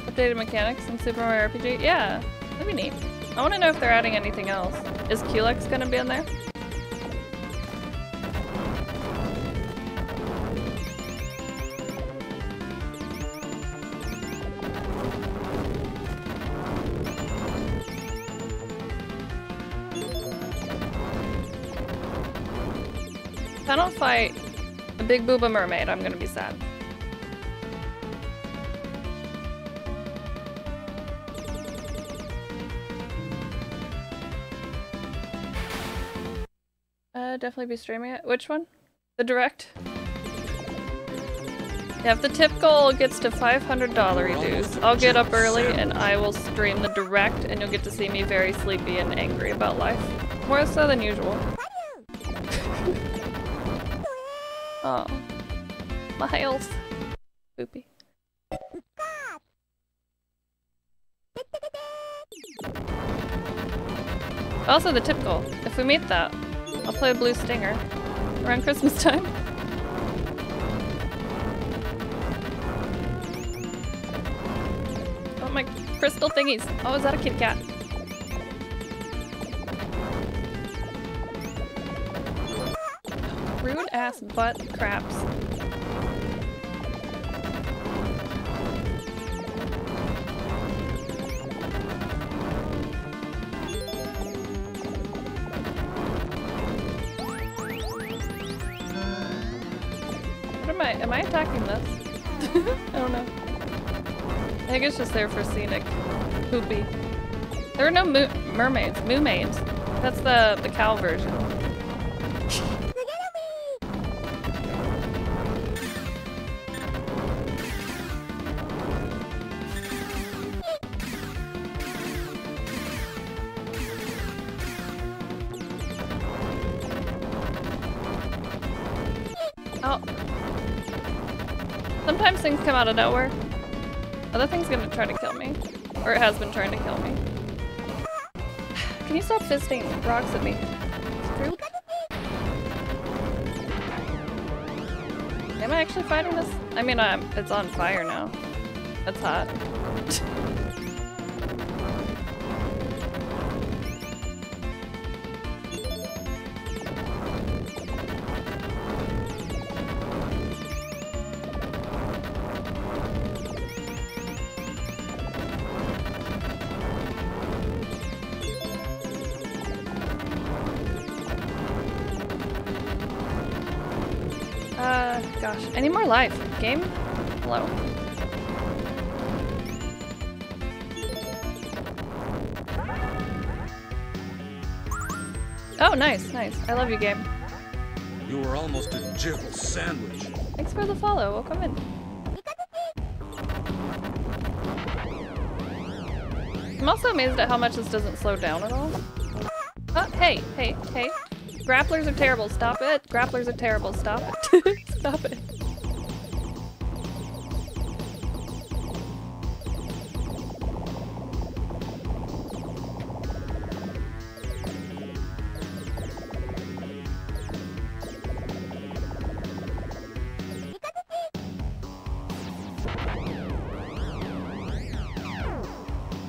Speaker 1: Updated mechanics in Super Mario RPG? Yeah, that'd be neat. I want to know if they're adding anything else. Is Culex gonna be in there? Big booba mermaid, I'm gonna be sad. Uh, definitely be streaming it. Which one? The direct? Yeah, if the tip goal gets to $500 dues, I'll get up early and I will stream the direct and you'll get to see me very sleepy and angry about life. More so than usual. Um, oh. Miles. Poopy. Also the typical. If we meet that, I'll play a blue stinger around Christmas time. Oh my crystal thingies. Oh, is that a Kit Kat? Ass butt craps. Am I? Am I attacking this? I don't know. I think it's just there for scenic. Poopy. There are no mermaids. Moomaids. That's the the cow version. Of nowhere. Other thing's gonna try to kill me. Or it has been trying to kill me. Can you stop fisting rocks at me? Am I actually fighting this? I mean, I'm, it's on fire now. That's hot. Gosh. I need more life. Game? Hello. Oh, nice, nice. I love you, game.
Speaker 3: You were almost a jibble sandwich.
Speaker 1: Thanks for the follow. Welcome in. I'm also amazed at how much this doesn't slow down at all. Oh, hey, hey, hey. Grapplers are terrible. Stop it. Grapplers are terrible. Stop it. Stop it.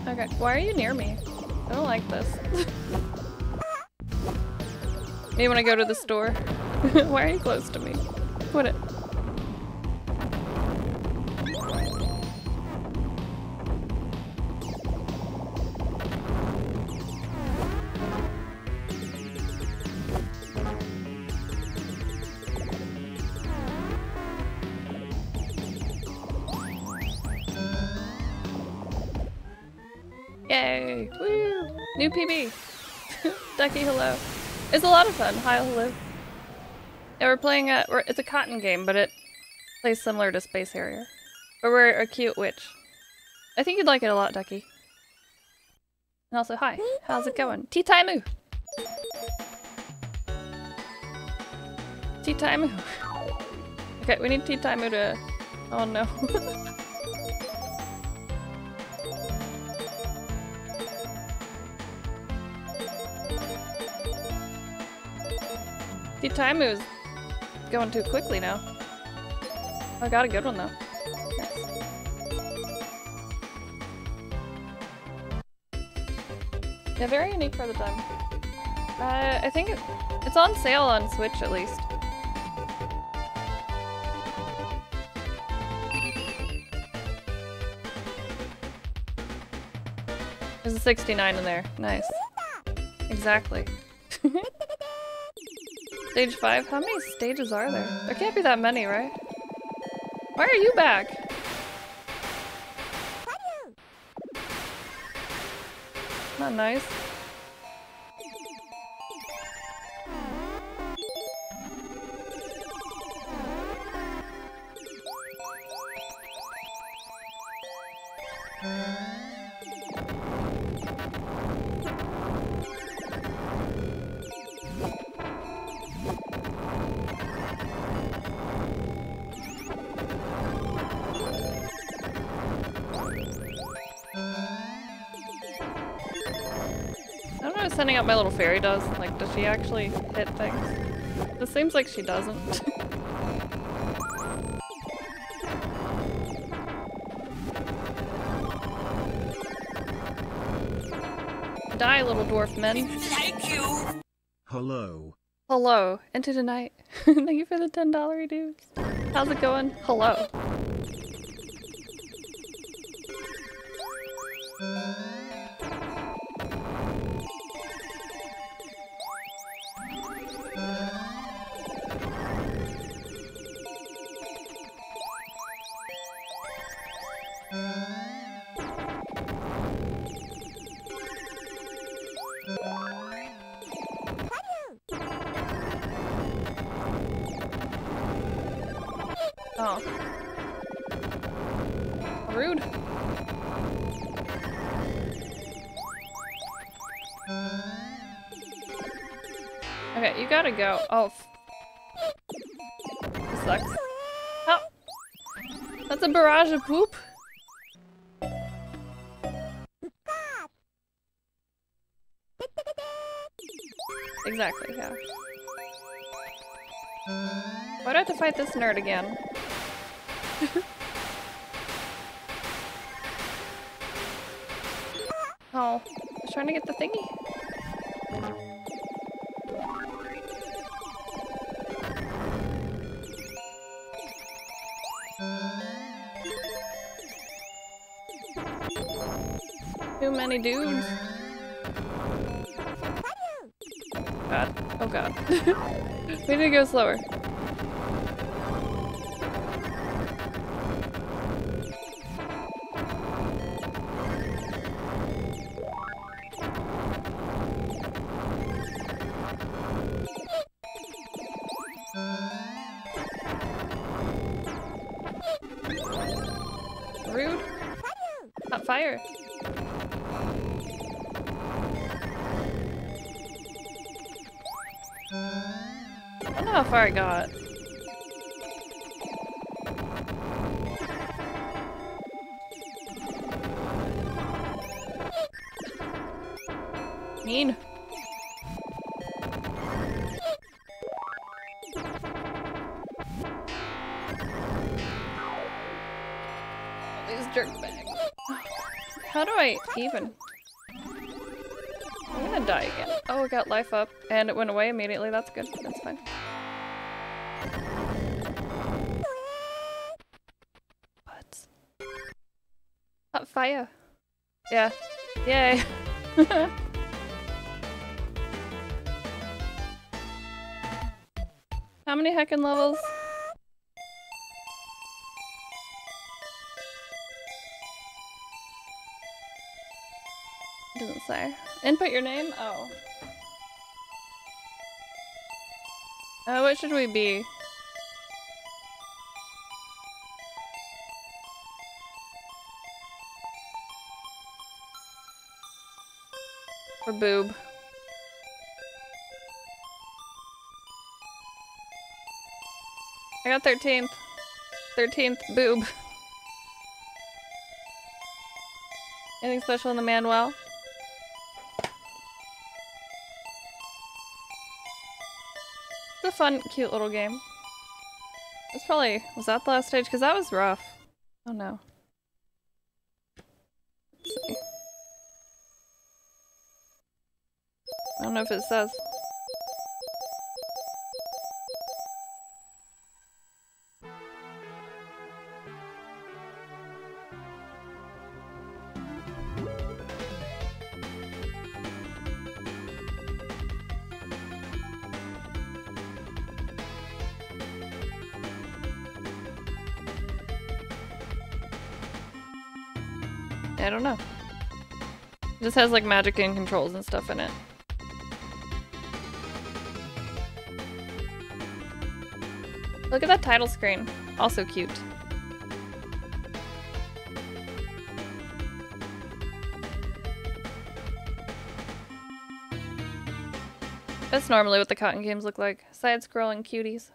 Speaker 1: Okay, why are you near me? I don't like this. Maybe when I go to the store. why are you close to me? What it? Yay! Woo! New PB! Ducky, hello. It's a lot of fun. Hi, hello. Yeah, we're playing a- we're, it's a cotton game, but it plays similar to Space Harrier. But we're a cute witch. I think you'd like it a lot, Ducky. And also, hi. How's it going? Tea time Tea time Okay, we need Tea time to- Oh no. The time going too quickly now. I got a good one though. Yeah, very unique for the time. Uh, I think it, it's on sale on Switch at least. There's a 69 in there. Nice. Exactly. Stage 5? How many stages are there? There can't be that many, right? Why are you back? Not nice. Out my little fairy does. Like, does she actually hit things? It seems like she doesn't. Die, little dwarf men. Thank you.
Speaker 3: Hello.
Speaker 1: Hello, into the night. Thank you for the $10 dues. How's it going? Hello. Gotta go. Oh. This sucks. Oh. That's a barrage of poop. Exactly, yeah. Why do I have to fight this nerd again? oh, I was trying to get the thingy. Many dudes. God. Oh god. we need to go slower. I got. Mean. These dirtbags. How do I even? I'm gonna die again. Oh, it got life up and it went away immediately. That's good. That's How many heckin' levels? Doesn't say. Input your name? Oh. Uh, what should we be? Boob. I got 13th. 13th boob. Anything special in the Manuel? It's a fun, cute little game. It's probably, was that the last stage? Because that was rough. Oh no. Know if it says. I don't know. It just has like magic and controls and stuff in it. Look at that title screen. Also cute. That's normally what the cotton games look like. Side-scrolling cuties.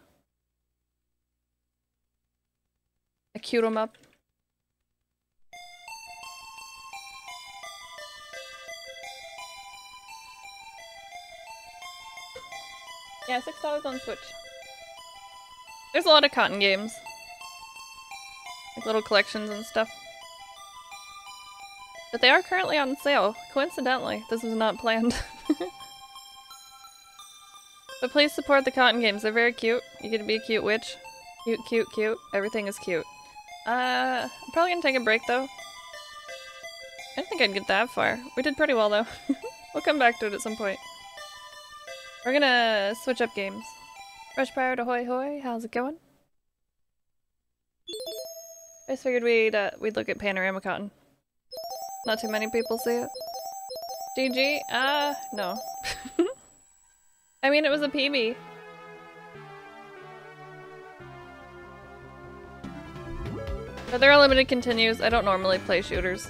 Speaker 1: I cute them up. Yeah, six dollars on Switch. There's a lot of cotton games. Like little collections and stuff. But they are currently on sale. Coincidentally, this was not planned. but please support the cotton games. They're very cute. You get to be a cute witch. Cute, cute, cute. Everything is cute. Uh, I'm probably gonna take a break though. I didn't think I'd get that far. We did pretty well though. we'll come back to it at some point. We're gonna switch up games. Rush Pirate ahoy hoy, how's it going? I just figured we'd, uh, we'd look at Panorama Cotton. Not too many people see it. GG? Uh, no. I mean, it was a PB. But they're limited continues. I don't normally play shooters.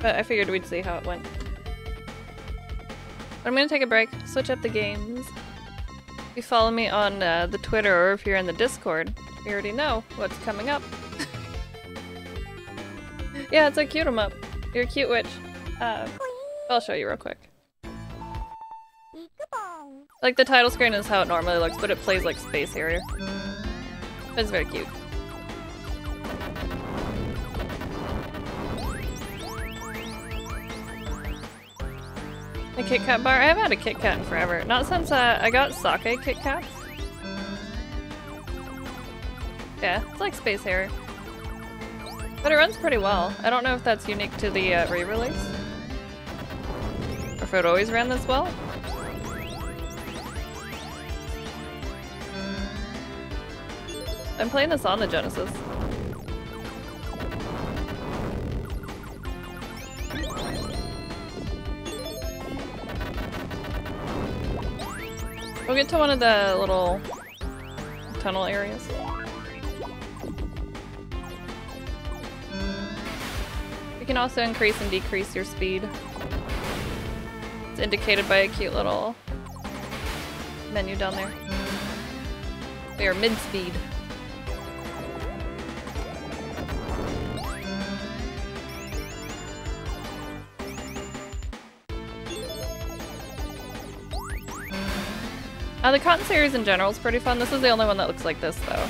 Speaker 1: But I figured we'd see how it went. I'm gonna take a break, switch up the games. If you follow me on uh, the Twitter or if you're in the Discord, you already know what's coming up. yeah, it's a cute em up. You're a cute witch. Uh, I'll show you real quick. Like the title screen is how it normally looks, but it plays like Space Harrier. It's very cute. A Kit Kat bar? I haven't had a Kit Kat in forever. Not since uh, I got sake Kit Kats. Yeah, it's like Space Harrier. But it runs pretty well. I don't know if that's unique to the uh, re-release. Or if it always ran this well. I'm playing this on the Genesis. We'll get to one of the little tunnel areas. You can also increase and decrease your speed. It's indicated by a cute little menu down there. We are mid-speed. Uh, the Cotton series in general is pretty fun. This is the only one that looks like this, though.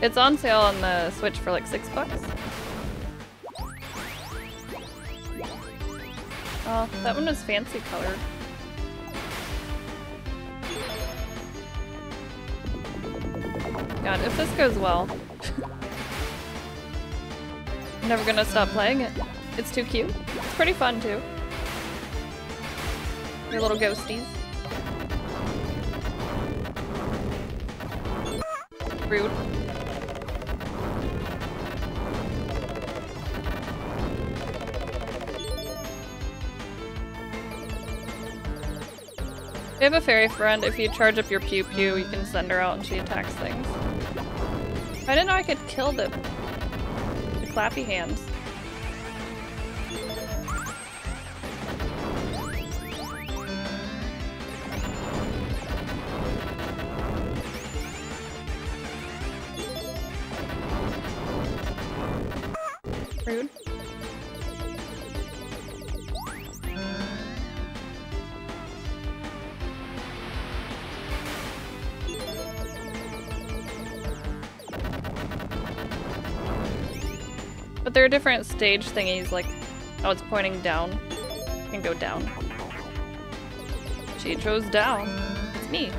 Speaker 1: It's on sale on the Switch for like six bucks. Oh, that one was fancy colored. God, if this goes well. I'm never gonna stop playing it. It's too cute. It's pretty fun, too. Your little ghosties. Rude. We have a fairy friend. If you charge up your pew pew, you can send her out and she attacks things. I didn't know I could kill the, the clappy hands. But there are different stage thingies, like, oh, it's pointing down. You can go down. She chose down. It's me.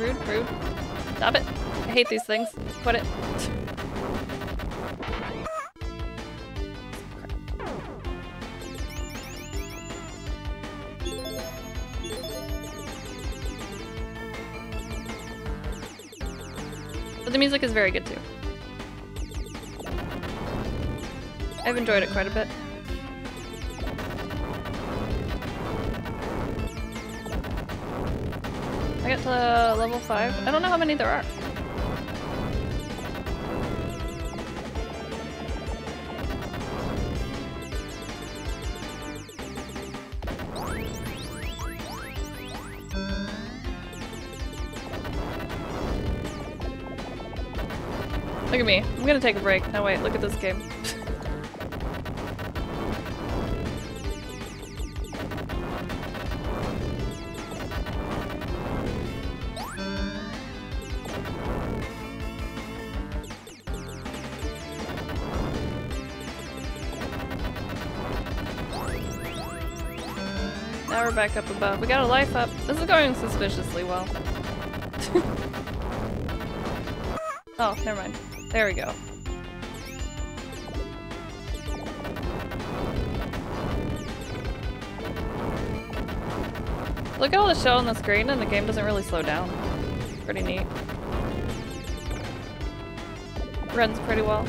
Speaker 1: Rude, rude. Stop it. I hate these things. Put it. music is very good too. I've enjoyed it quite a bit. I got to level 5. I don't know how many there are. Gonna take a break. No, wait, look at this game. Now we're back up above. We got a life up. This is going suspiciously well. oh, never mind. There we go. Look at all the show on the screen and the game doesn't really slow down. Pretty neat. Runs pretty well.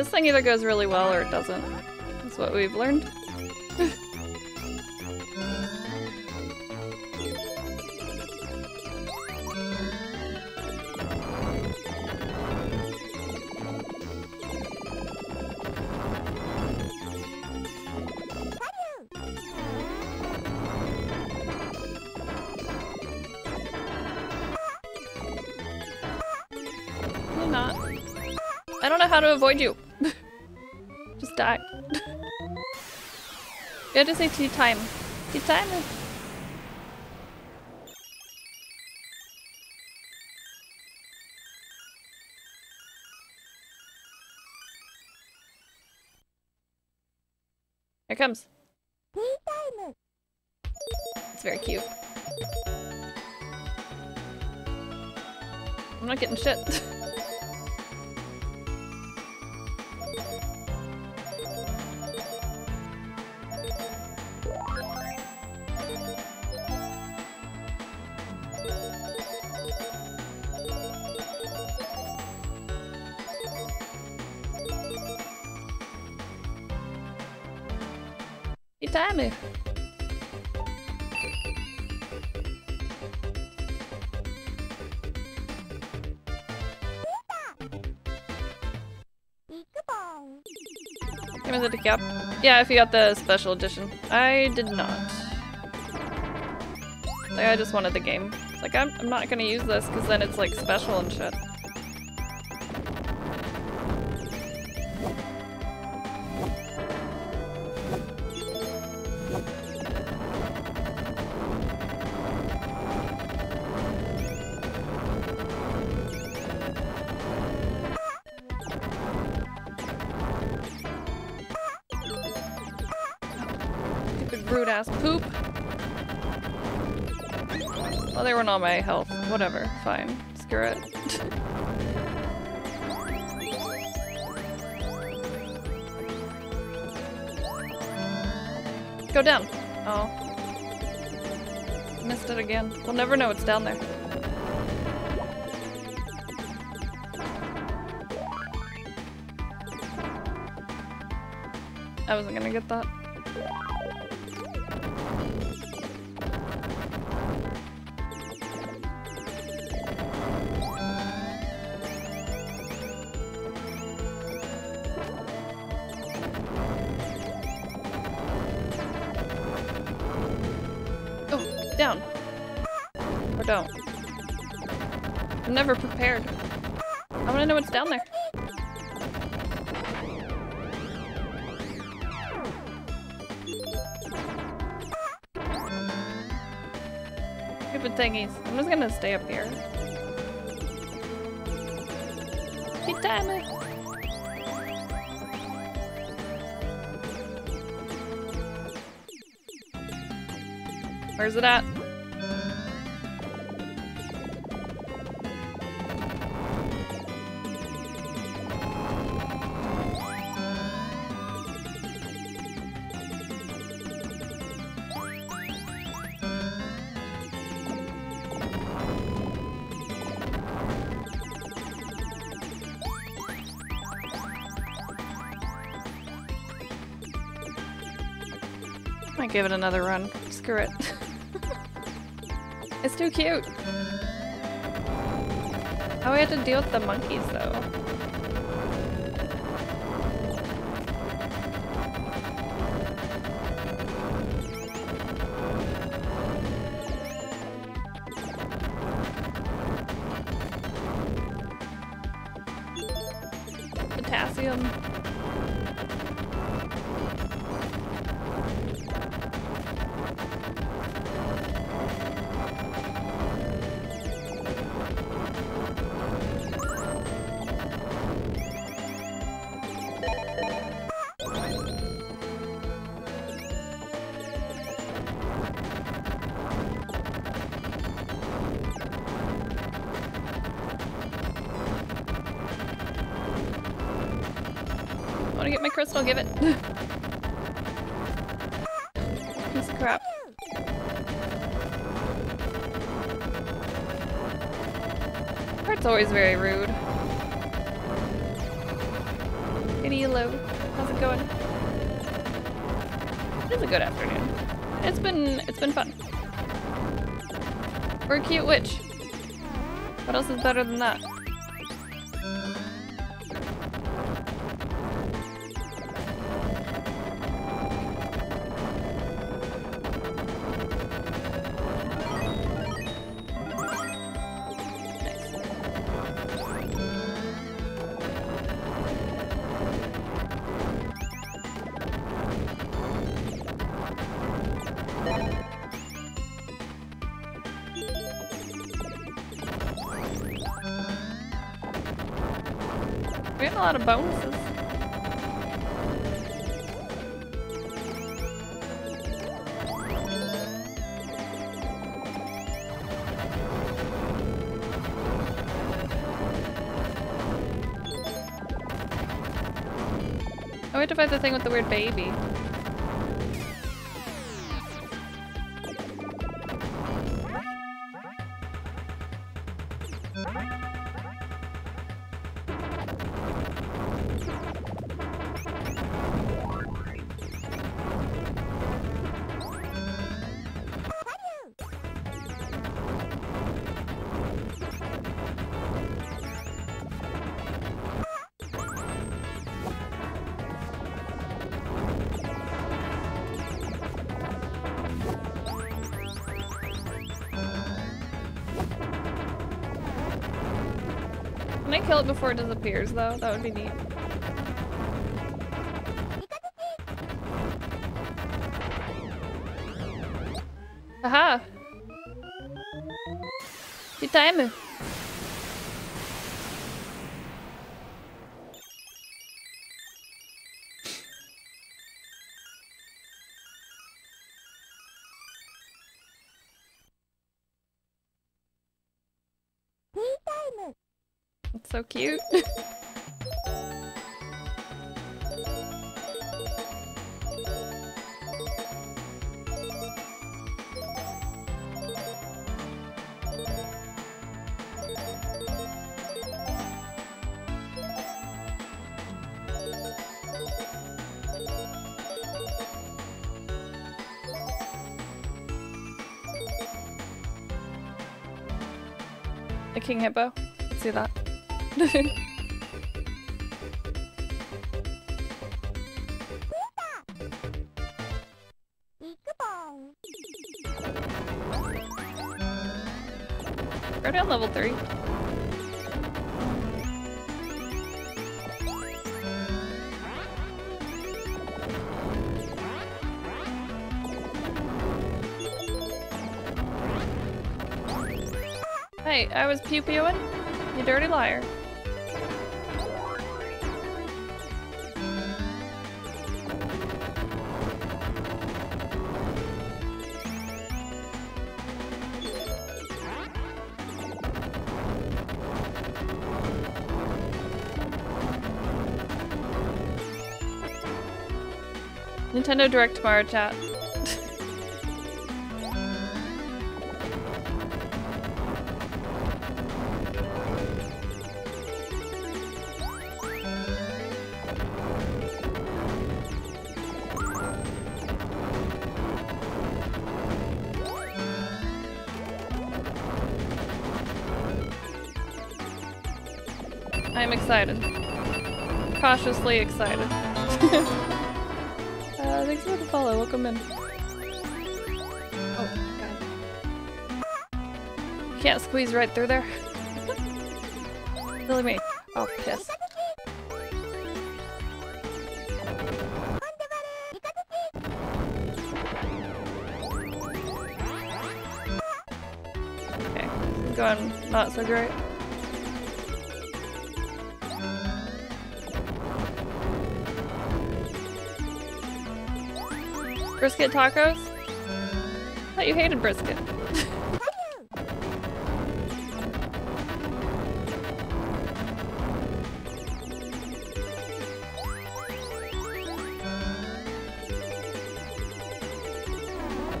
Speaker 1: This thing either goes really well or it doesn't. That's what we've learned. You're not. I don't know how to avoid you. Had to say tea time. Tea time. Me the. Yeah, if you got the special edition. I did not. Like, I just wanted the game. Like, I'm, I'm not gonna use this because then it's like special and shit. My health. Whatever. Fine. Screw it. Go down. Oh. Missed it again. We'll never know it's down there. I wasn't gonna get that. Where's it at? Give it another run. Screw it. it's too cute. Oh, we had to deal with the monkeys though. A lot of bonuses. I wait to find the thing with the weird baby. Before it disappears though? That would be neat. Aha! Tea time! Cute. A king hippo. Go down level three. Hey, I was pew pewing. You dirty liar. Nintendo Direct tomorrow, chat. I'm excited. Cautiously excited. thanks for the follow. Welcome in. Oh, God. You can't squeeze right through there. Silly me. Oh, piss. Okay, going not so great. Brisket tacos? I thought you hated brisket.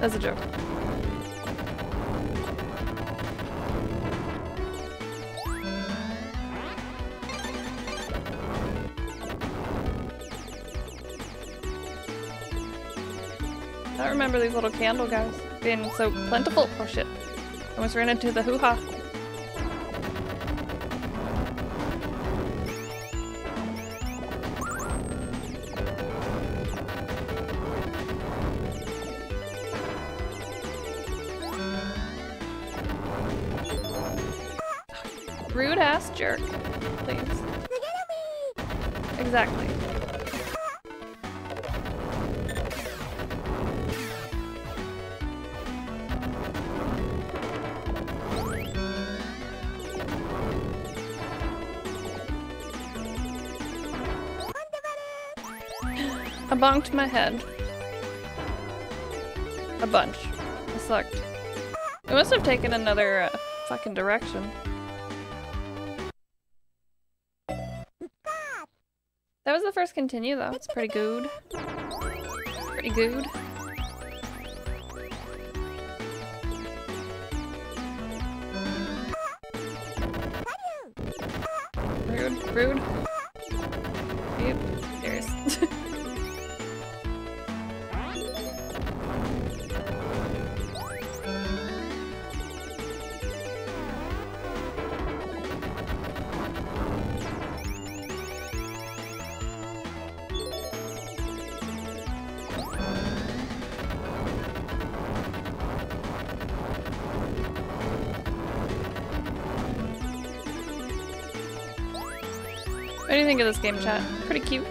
Speaker 1: That's a joke. Candle guys being so plentiful. Oh shit. Almost ran into the hoo-ha. Rude ass jerk. Please. Exactly. Bonked my head. A bunch. I sucked. It must have taken another uh, fucking direction. That was the first continue though. It's pretty good. Pretty good. Think of this game, chat? Pretty cute.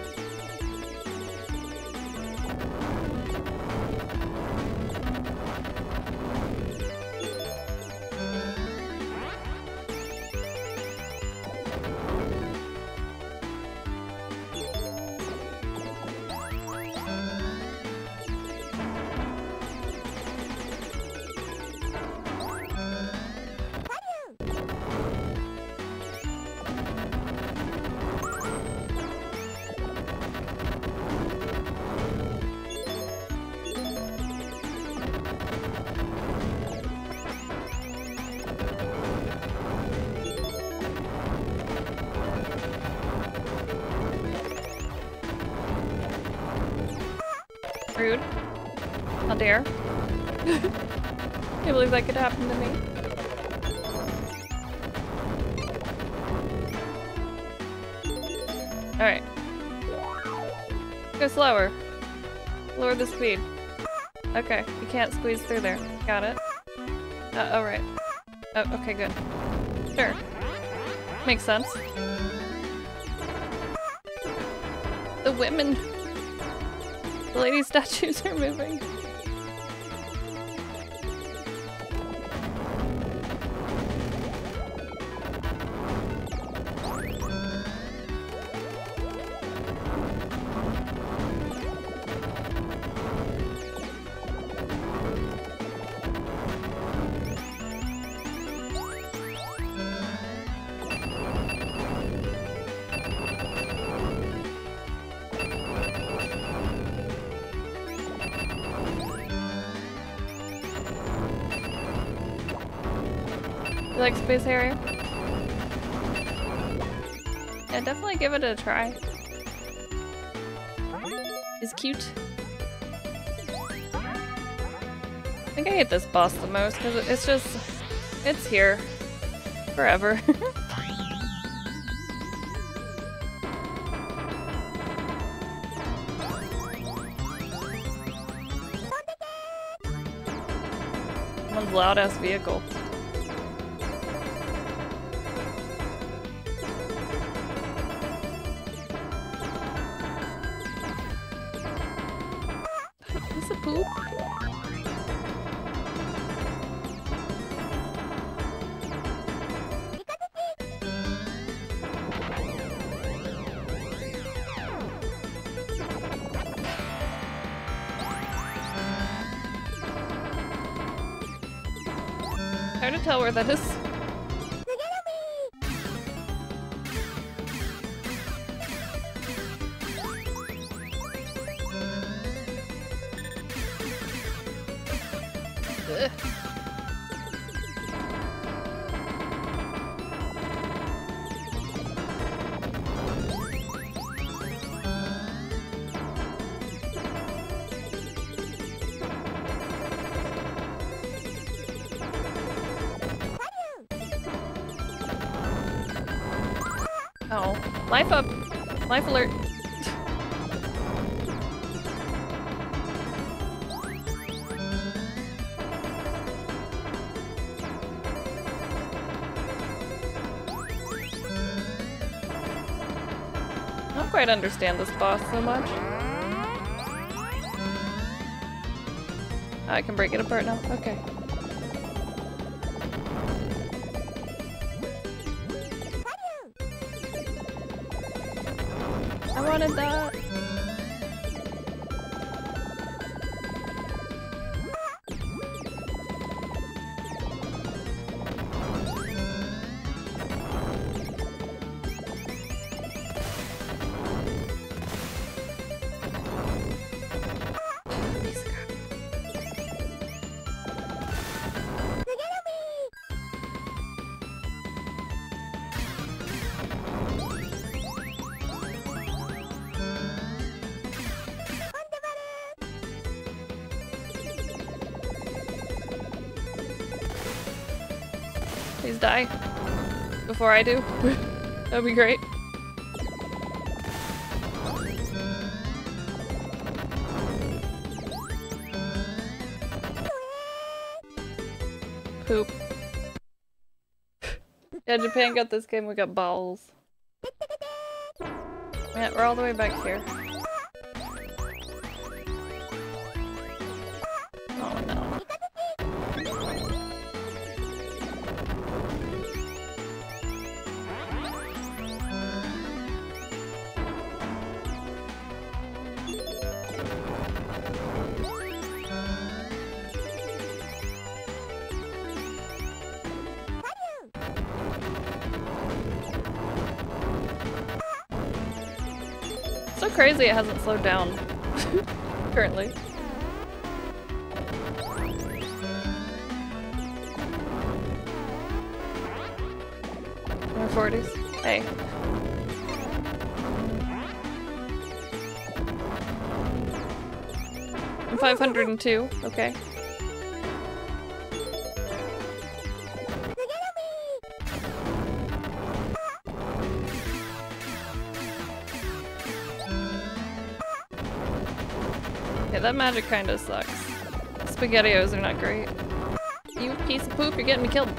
Speaker 1: Got it. Uh, oh, right. Oh, okay, good. Sure. Makes sense. The women. The lady statues are moving. Like Space Harrier? Yeah, definitely give it a try. He's cute. I think I hate this boss the most because it's just, it's here forever. Loud ass vehicle. Tell where that is. Understand this boss so much. I can break it apart now. Okay. Before I do. That'd be great. Poop. yeah, Japan got this game, we got balls. Yeah, we're all the way back here. Crazy it hasn't slowed down. Currently. More 40s. Hey. I'm 502. Okay. That magic kinda sucks. Spaghettios are not great. You piece of poop, you're getting me killed.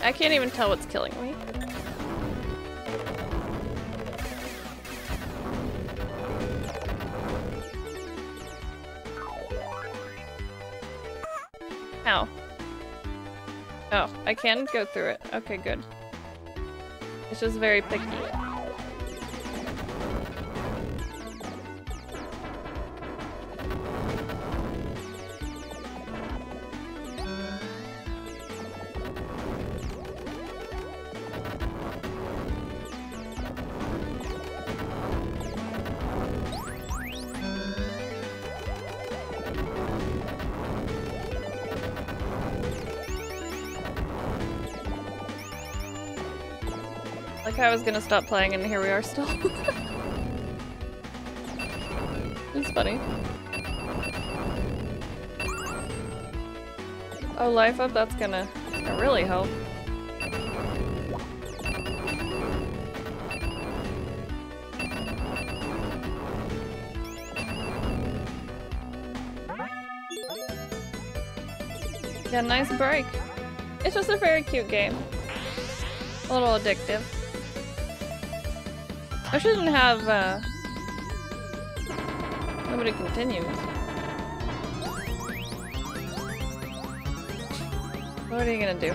Speaker 1: I can't even tell what's killing me. How? Oh, I can go through it. Okay, good. It's just very picky. Was gonna stop playing and here we are still. it's funny. Oh, life up, that's gonna really help. Yeah, nice break. It's just a very cute game. A little addictive. I shouldn't have, uh... Nobody continues. What are you gonna do?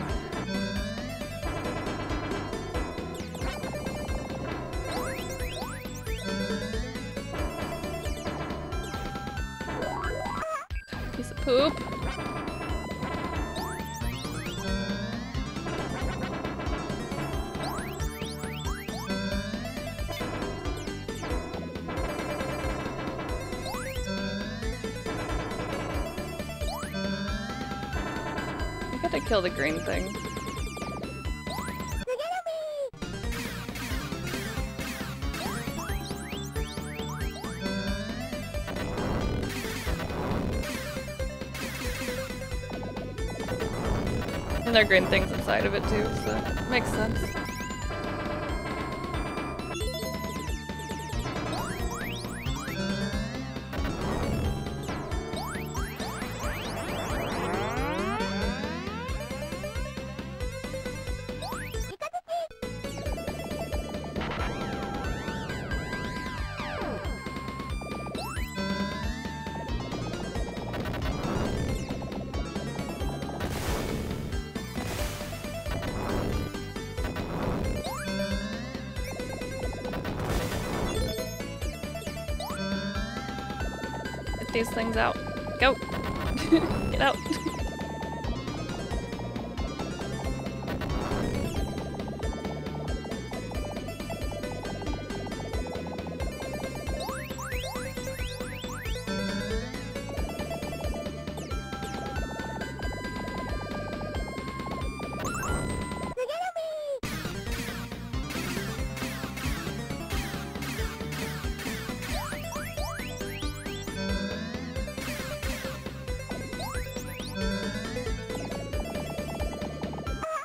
Speaker 1: Kill the green thing. And there are green things inside of it too, so it makes sense. Things out.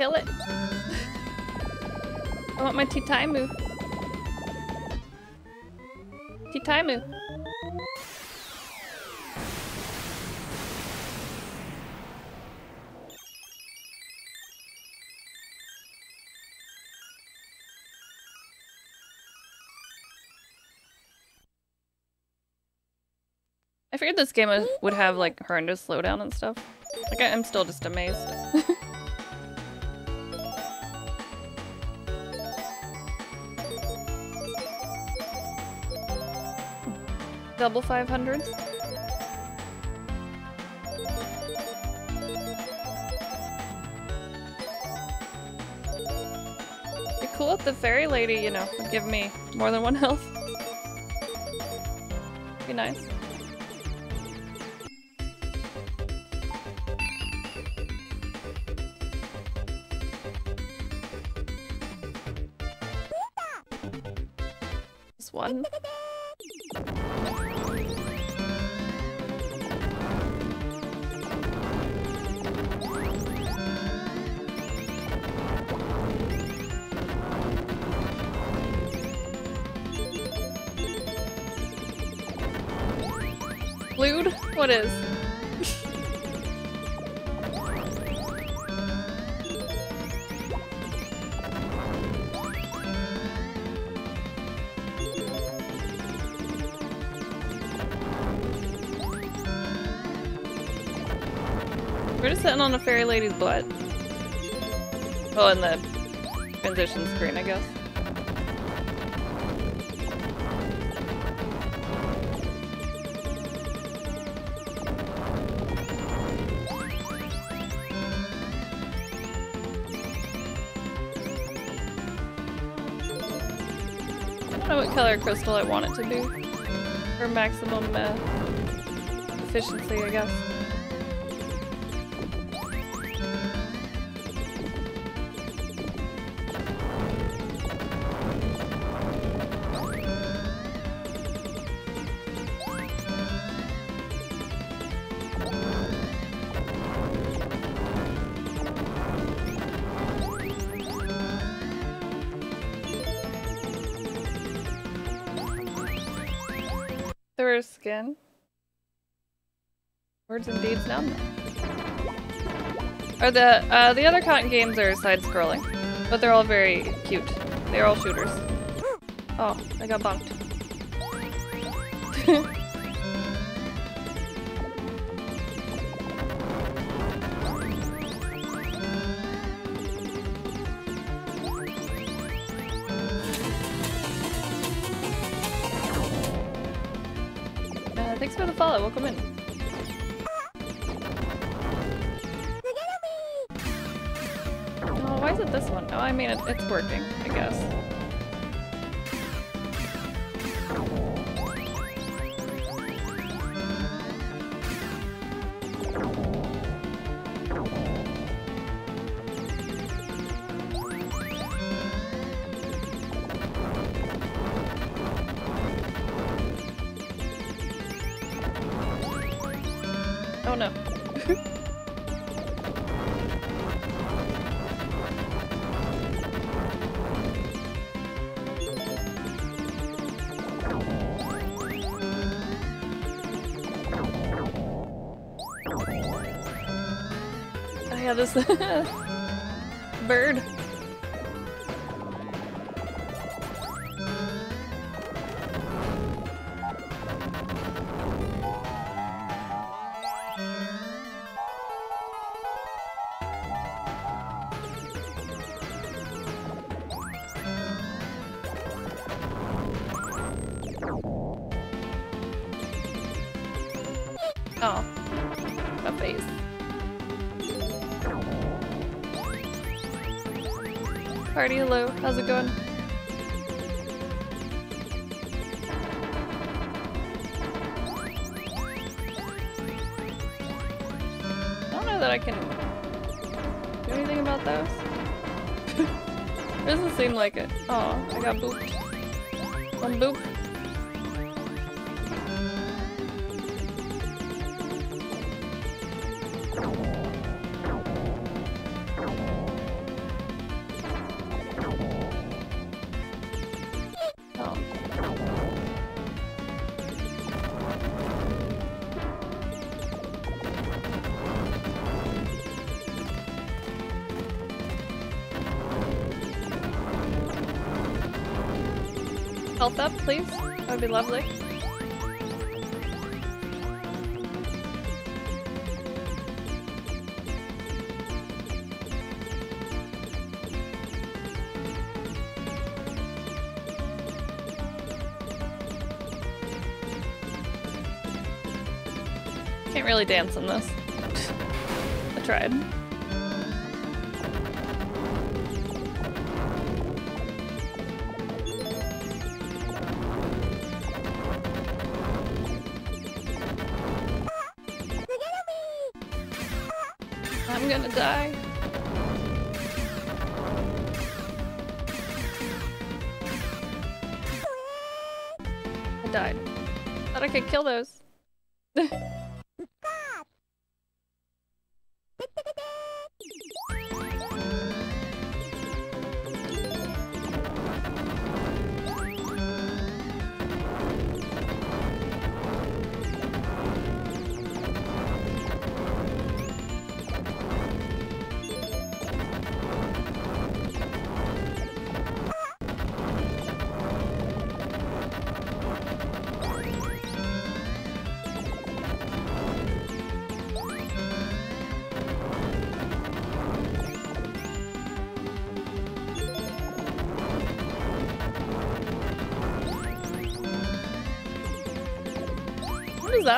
Speaker 1: Kill it! I want my Titaimu. Titaimu. I figured this game would- would have like horrendous slowdown and stuff. Like I'm still just amazed. Double 500s? Be cool if the fairy lady, you know, would give me more than one health. Be nice. This one. Lady's butt. Well, in the transition screen, I guess. I don't know what color crystal I want it to be. For maximum uh, efficiency, I guess. Words and deeds there. Or the uh, the other cotton games are side scrolling, but they're all very cute. They're all shooters. Oh, I got bunked. It's working, Yeah, this bird. Like it. Oh, I got booped. One boop. Be lovely. Can't really dance in this. I tried.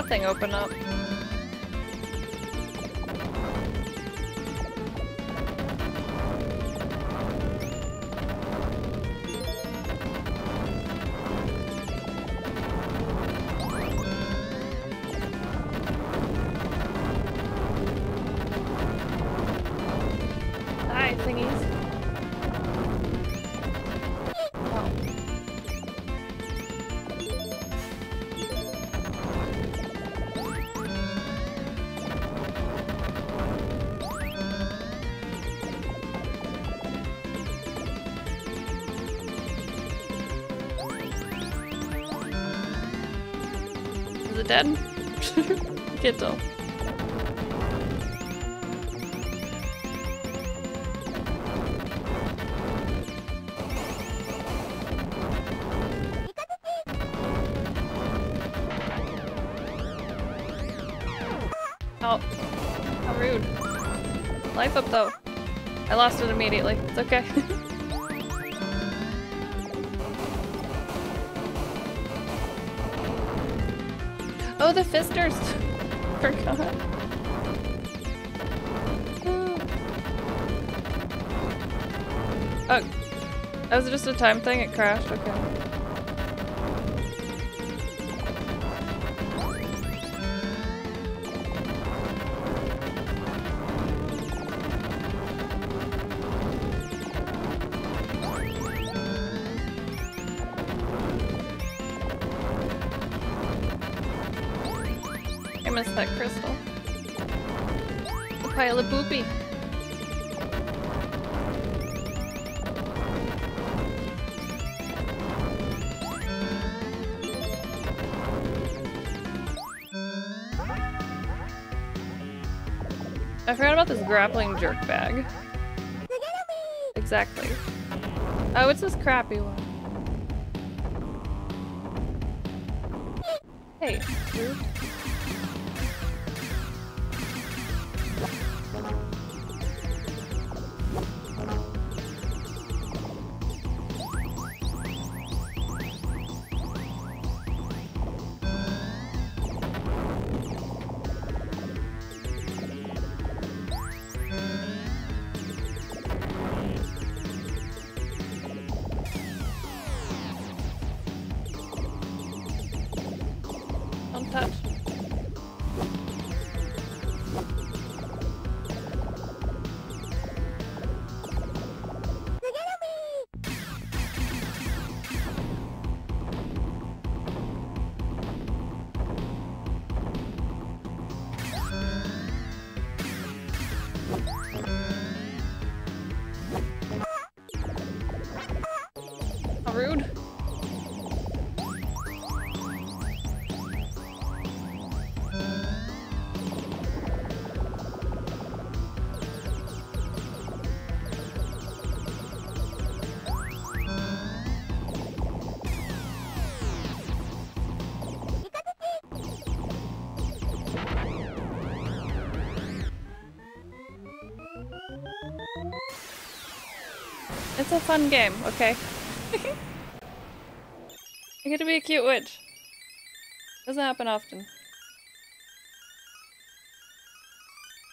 Speaker 1: When does that thing open up? Oh, how rude. Life up though. I lost it immediately. It's okay. oh, the fisters! Forgot. Oh. oh, that was just a time thing. It crashed. Okay. Grappling jerk bag. Exactly. Oh, it's this crappy one. Fun game, okay? I get to be a cute witch. Doesn't happen often.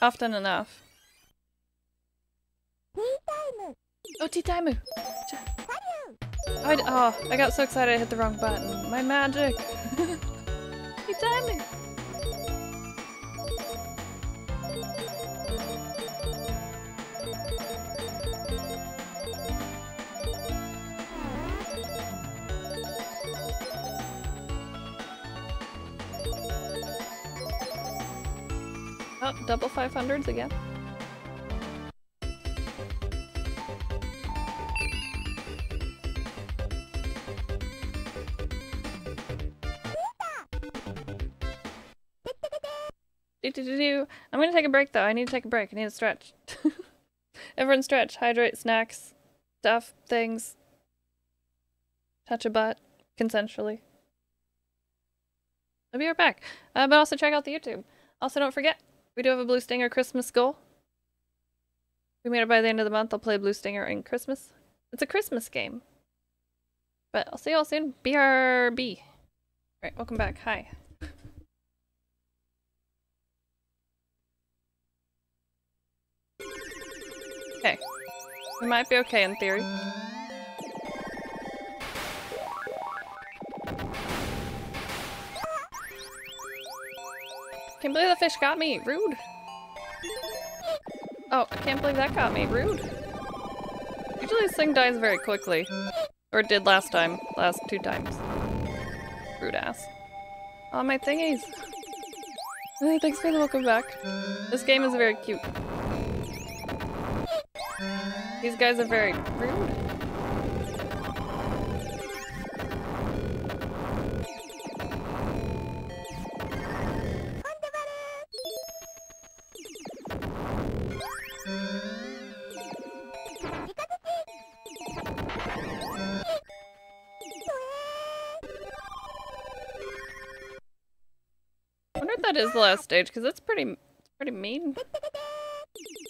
Speaker 1: Often enough. Oh, tea time! Ch- Oh, oh, I got so excited I hit the wrong button. My magic! tea time! 500s again. Do, do, do. I'm gonna take a break though. I need to take a break. I need to stretch. Everyone stretch, hydrate, snacks, stuff, things. Touch a butt consensually. I'll be right back. Uh, but also check out the YouTube. Also, don't forget, we do have a Blue Stinger Christmas goal. We made it by the end of the month. I'll play Blue Stinger in Christmas. It's a Christmas game. But I'll see you all soon. BRB. Alright, welcome back. Hi. Okay. We might be okay in theory. Can't believe the fish got me. Rude. Oh, I can't believe that got me. Rude. Usually this thing dies very quickly. Or did last time. Last two times. Rude ass. Oh, my thingies. Hey, thanks for the welcome back. This game is very cute. These guys are very rude. Last stage, because it's pretty, pretty mean.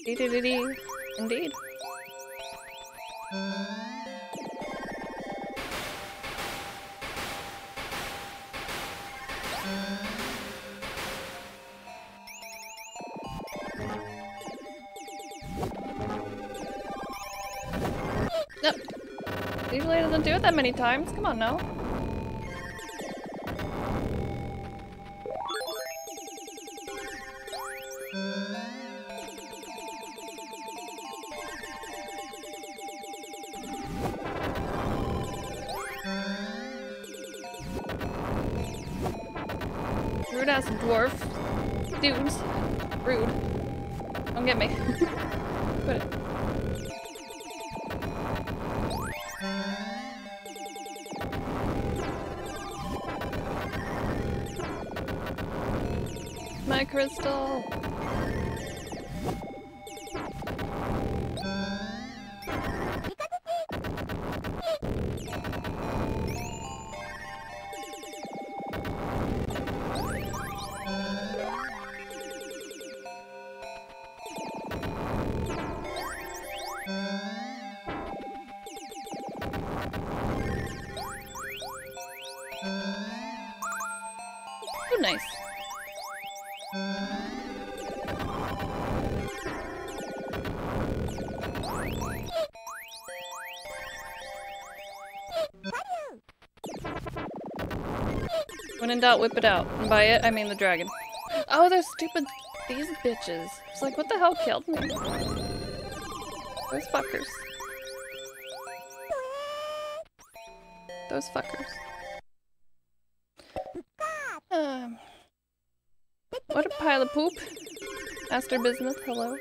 Speaker 1: Dee dee dee dee. Indeed. Nope. Usually doesn't do it that many times. Come on now. Dudes. Doubt, whip it out. And by it, I mean the dragon. Oh, those stupid... These bitches. It's like, what the hell killed me? Those fuckers. Those fuckers. Um, what a pile of poop. Master Bismuth, hello.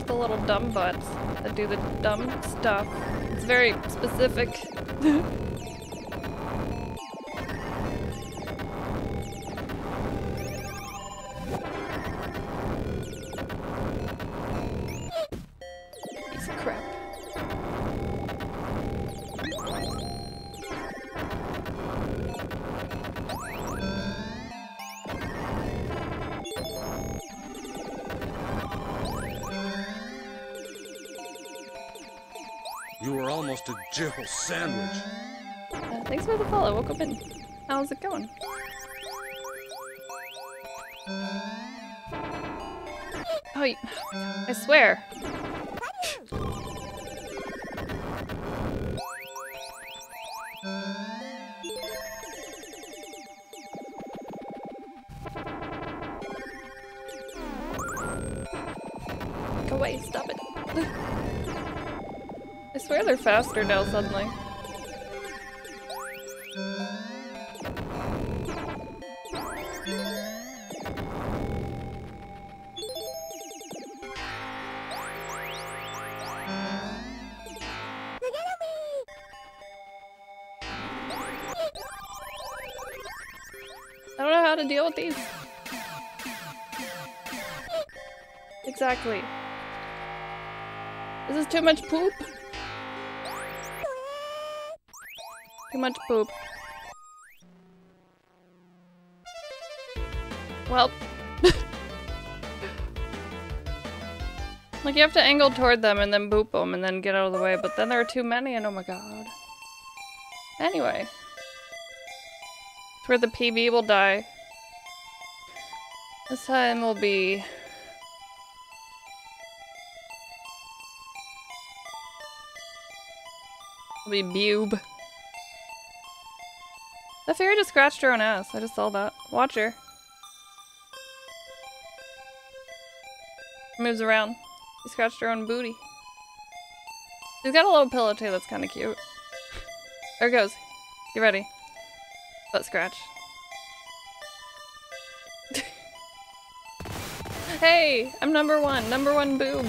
Speaker 1: With the little dumb butts that do the dumb stuff. It's very specific.
Speaker 3: jibble sandwich.
Speaker 1: Uh, thanks for the follow. Welcome in. How's it going? Oh, I swear. Faster now suddenly. I don't know how to deal with these. Exactly. Is this is too much poop. Poop. Well. like, you have to angle toward them and then boop them and then get out of the way, but then there are too many and oh my god. Anyway. It's where the PB will die. This time will be... will be Bube. The fairy just scratched her own ass. I just saw that. Watch her. Moves around. She scratched her own booty. She's got a little pillow too that's kind of cute. There it goes. Get ready. Butt scratch. hey! I'm number one. Number one boob.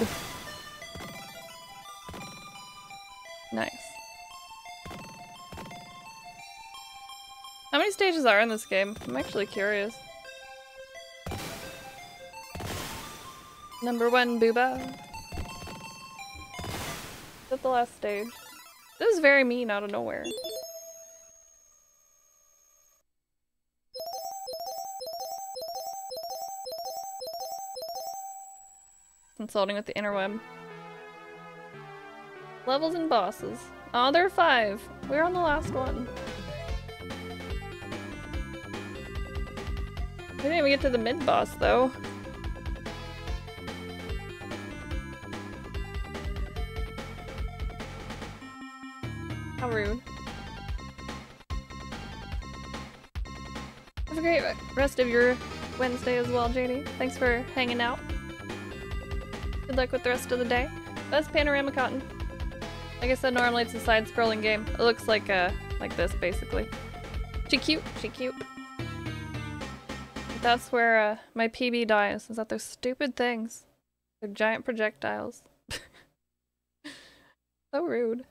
Speaker 1: Nice. Many stages are in this game? I'm actually curious. Number one booba. Is that the last stage? This is very mean out of nowhere. Consulting with the interweb. Levels and bosses. Oh, there are five. We're on the last one. We didn't even get to the mid boss though. How rude. Have a great rest of your Wednesday as well, JD. Thanks for hanging out. Good luck with the rest of the day. That's Panorama Cotton. Like I said, normally it's a side-scrolling game. It looks like uh, like this, basically. She cute. She cute. That's where uh, my PB dies, is that they're stupid things. They're giant projectiles. so rude.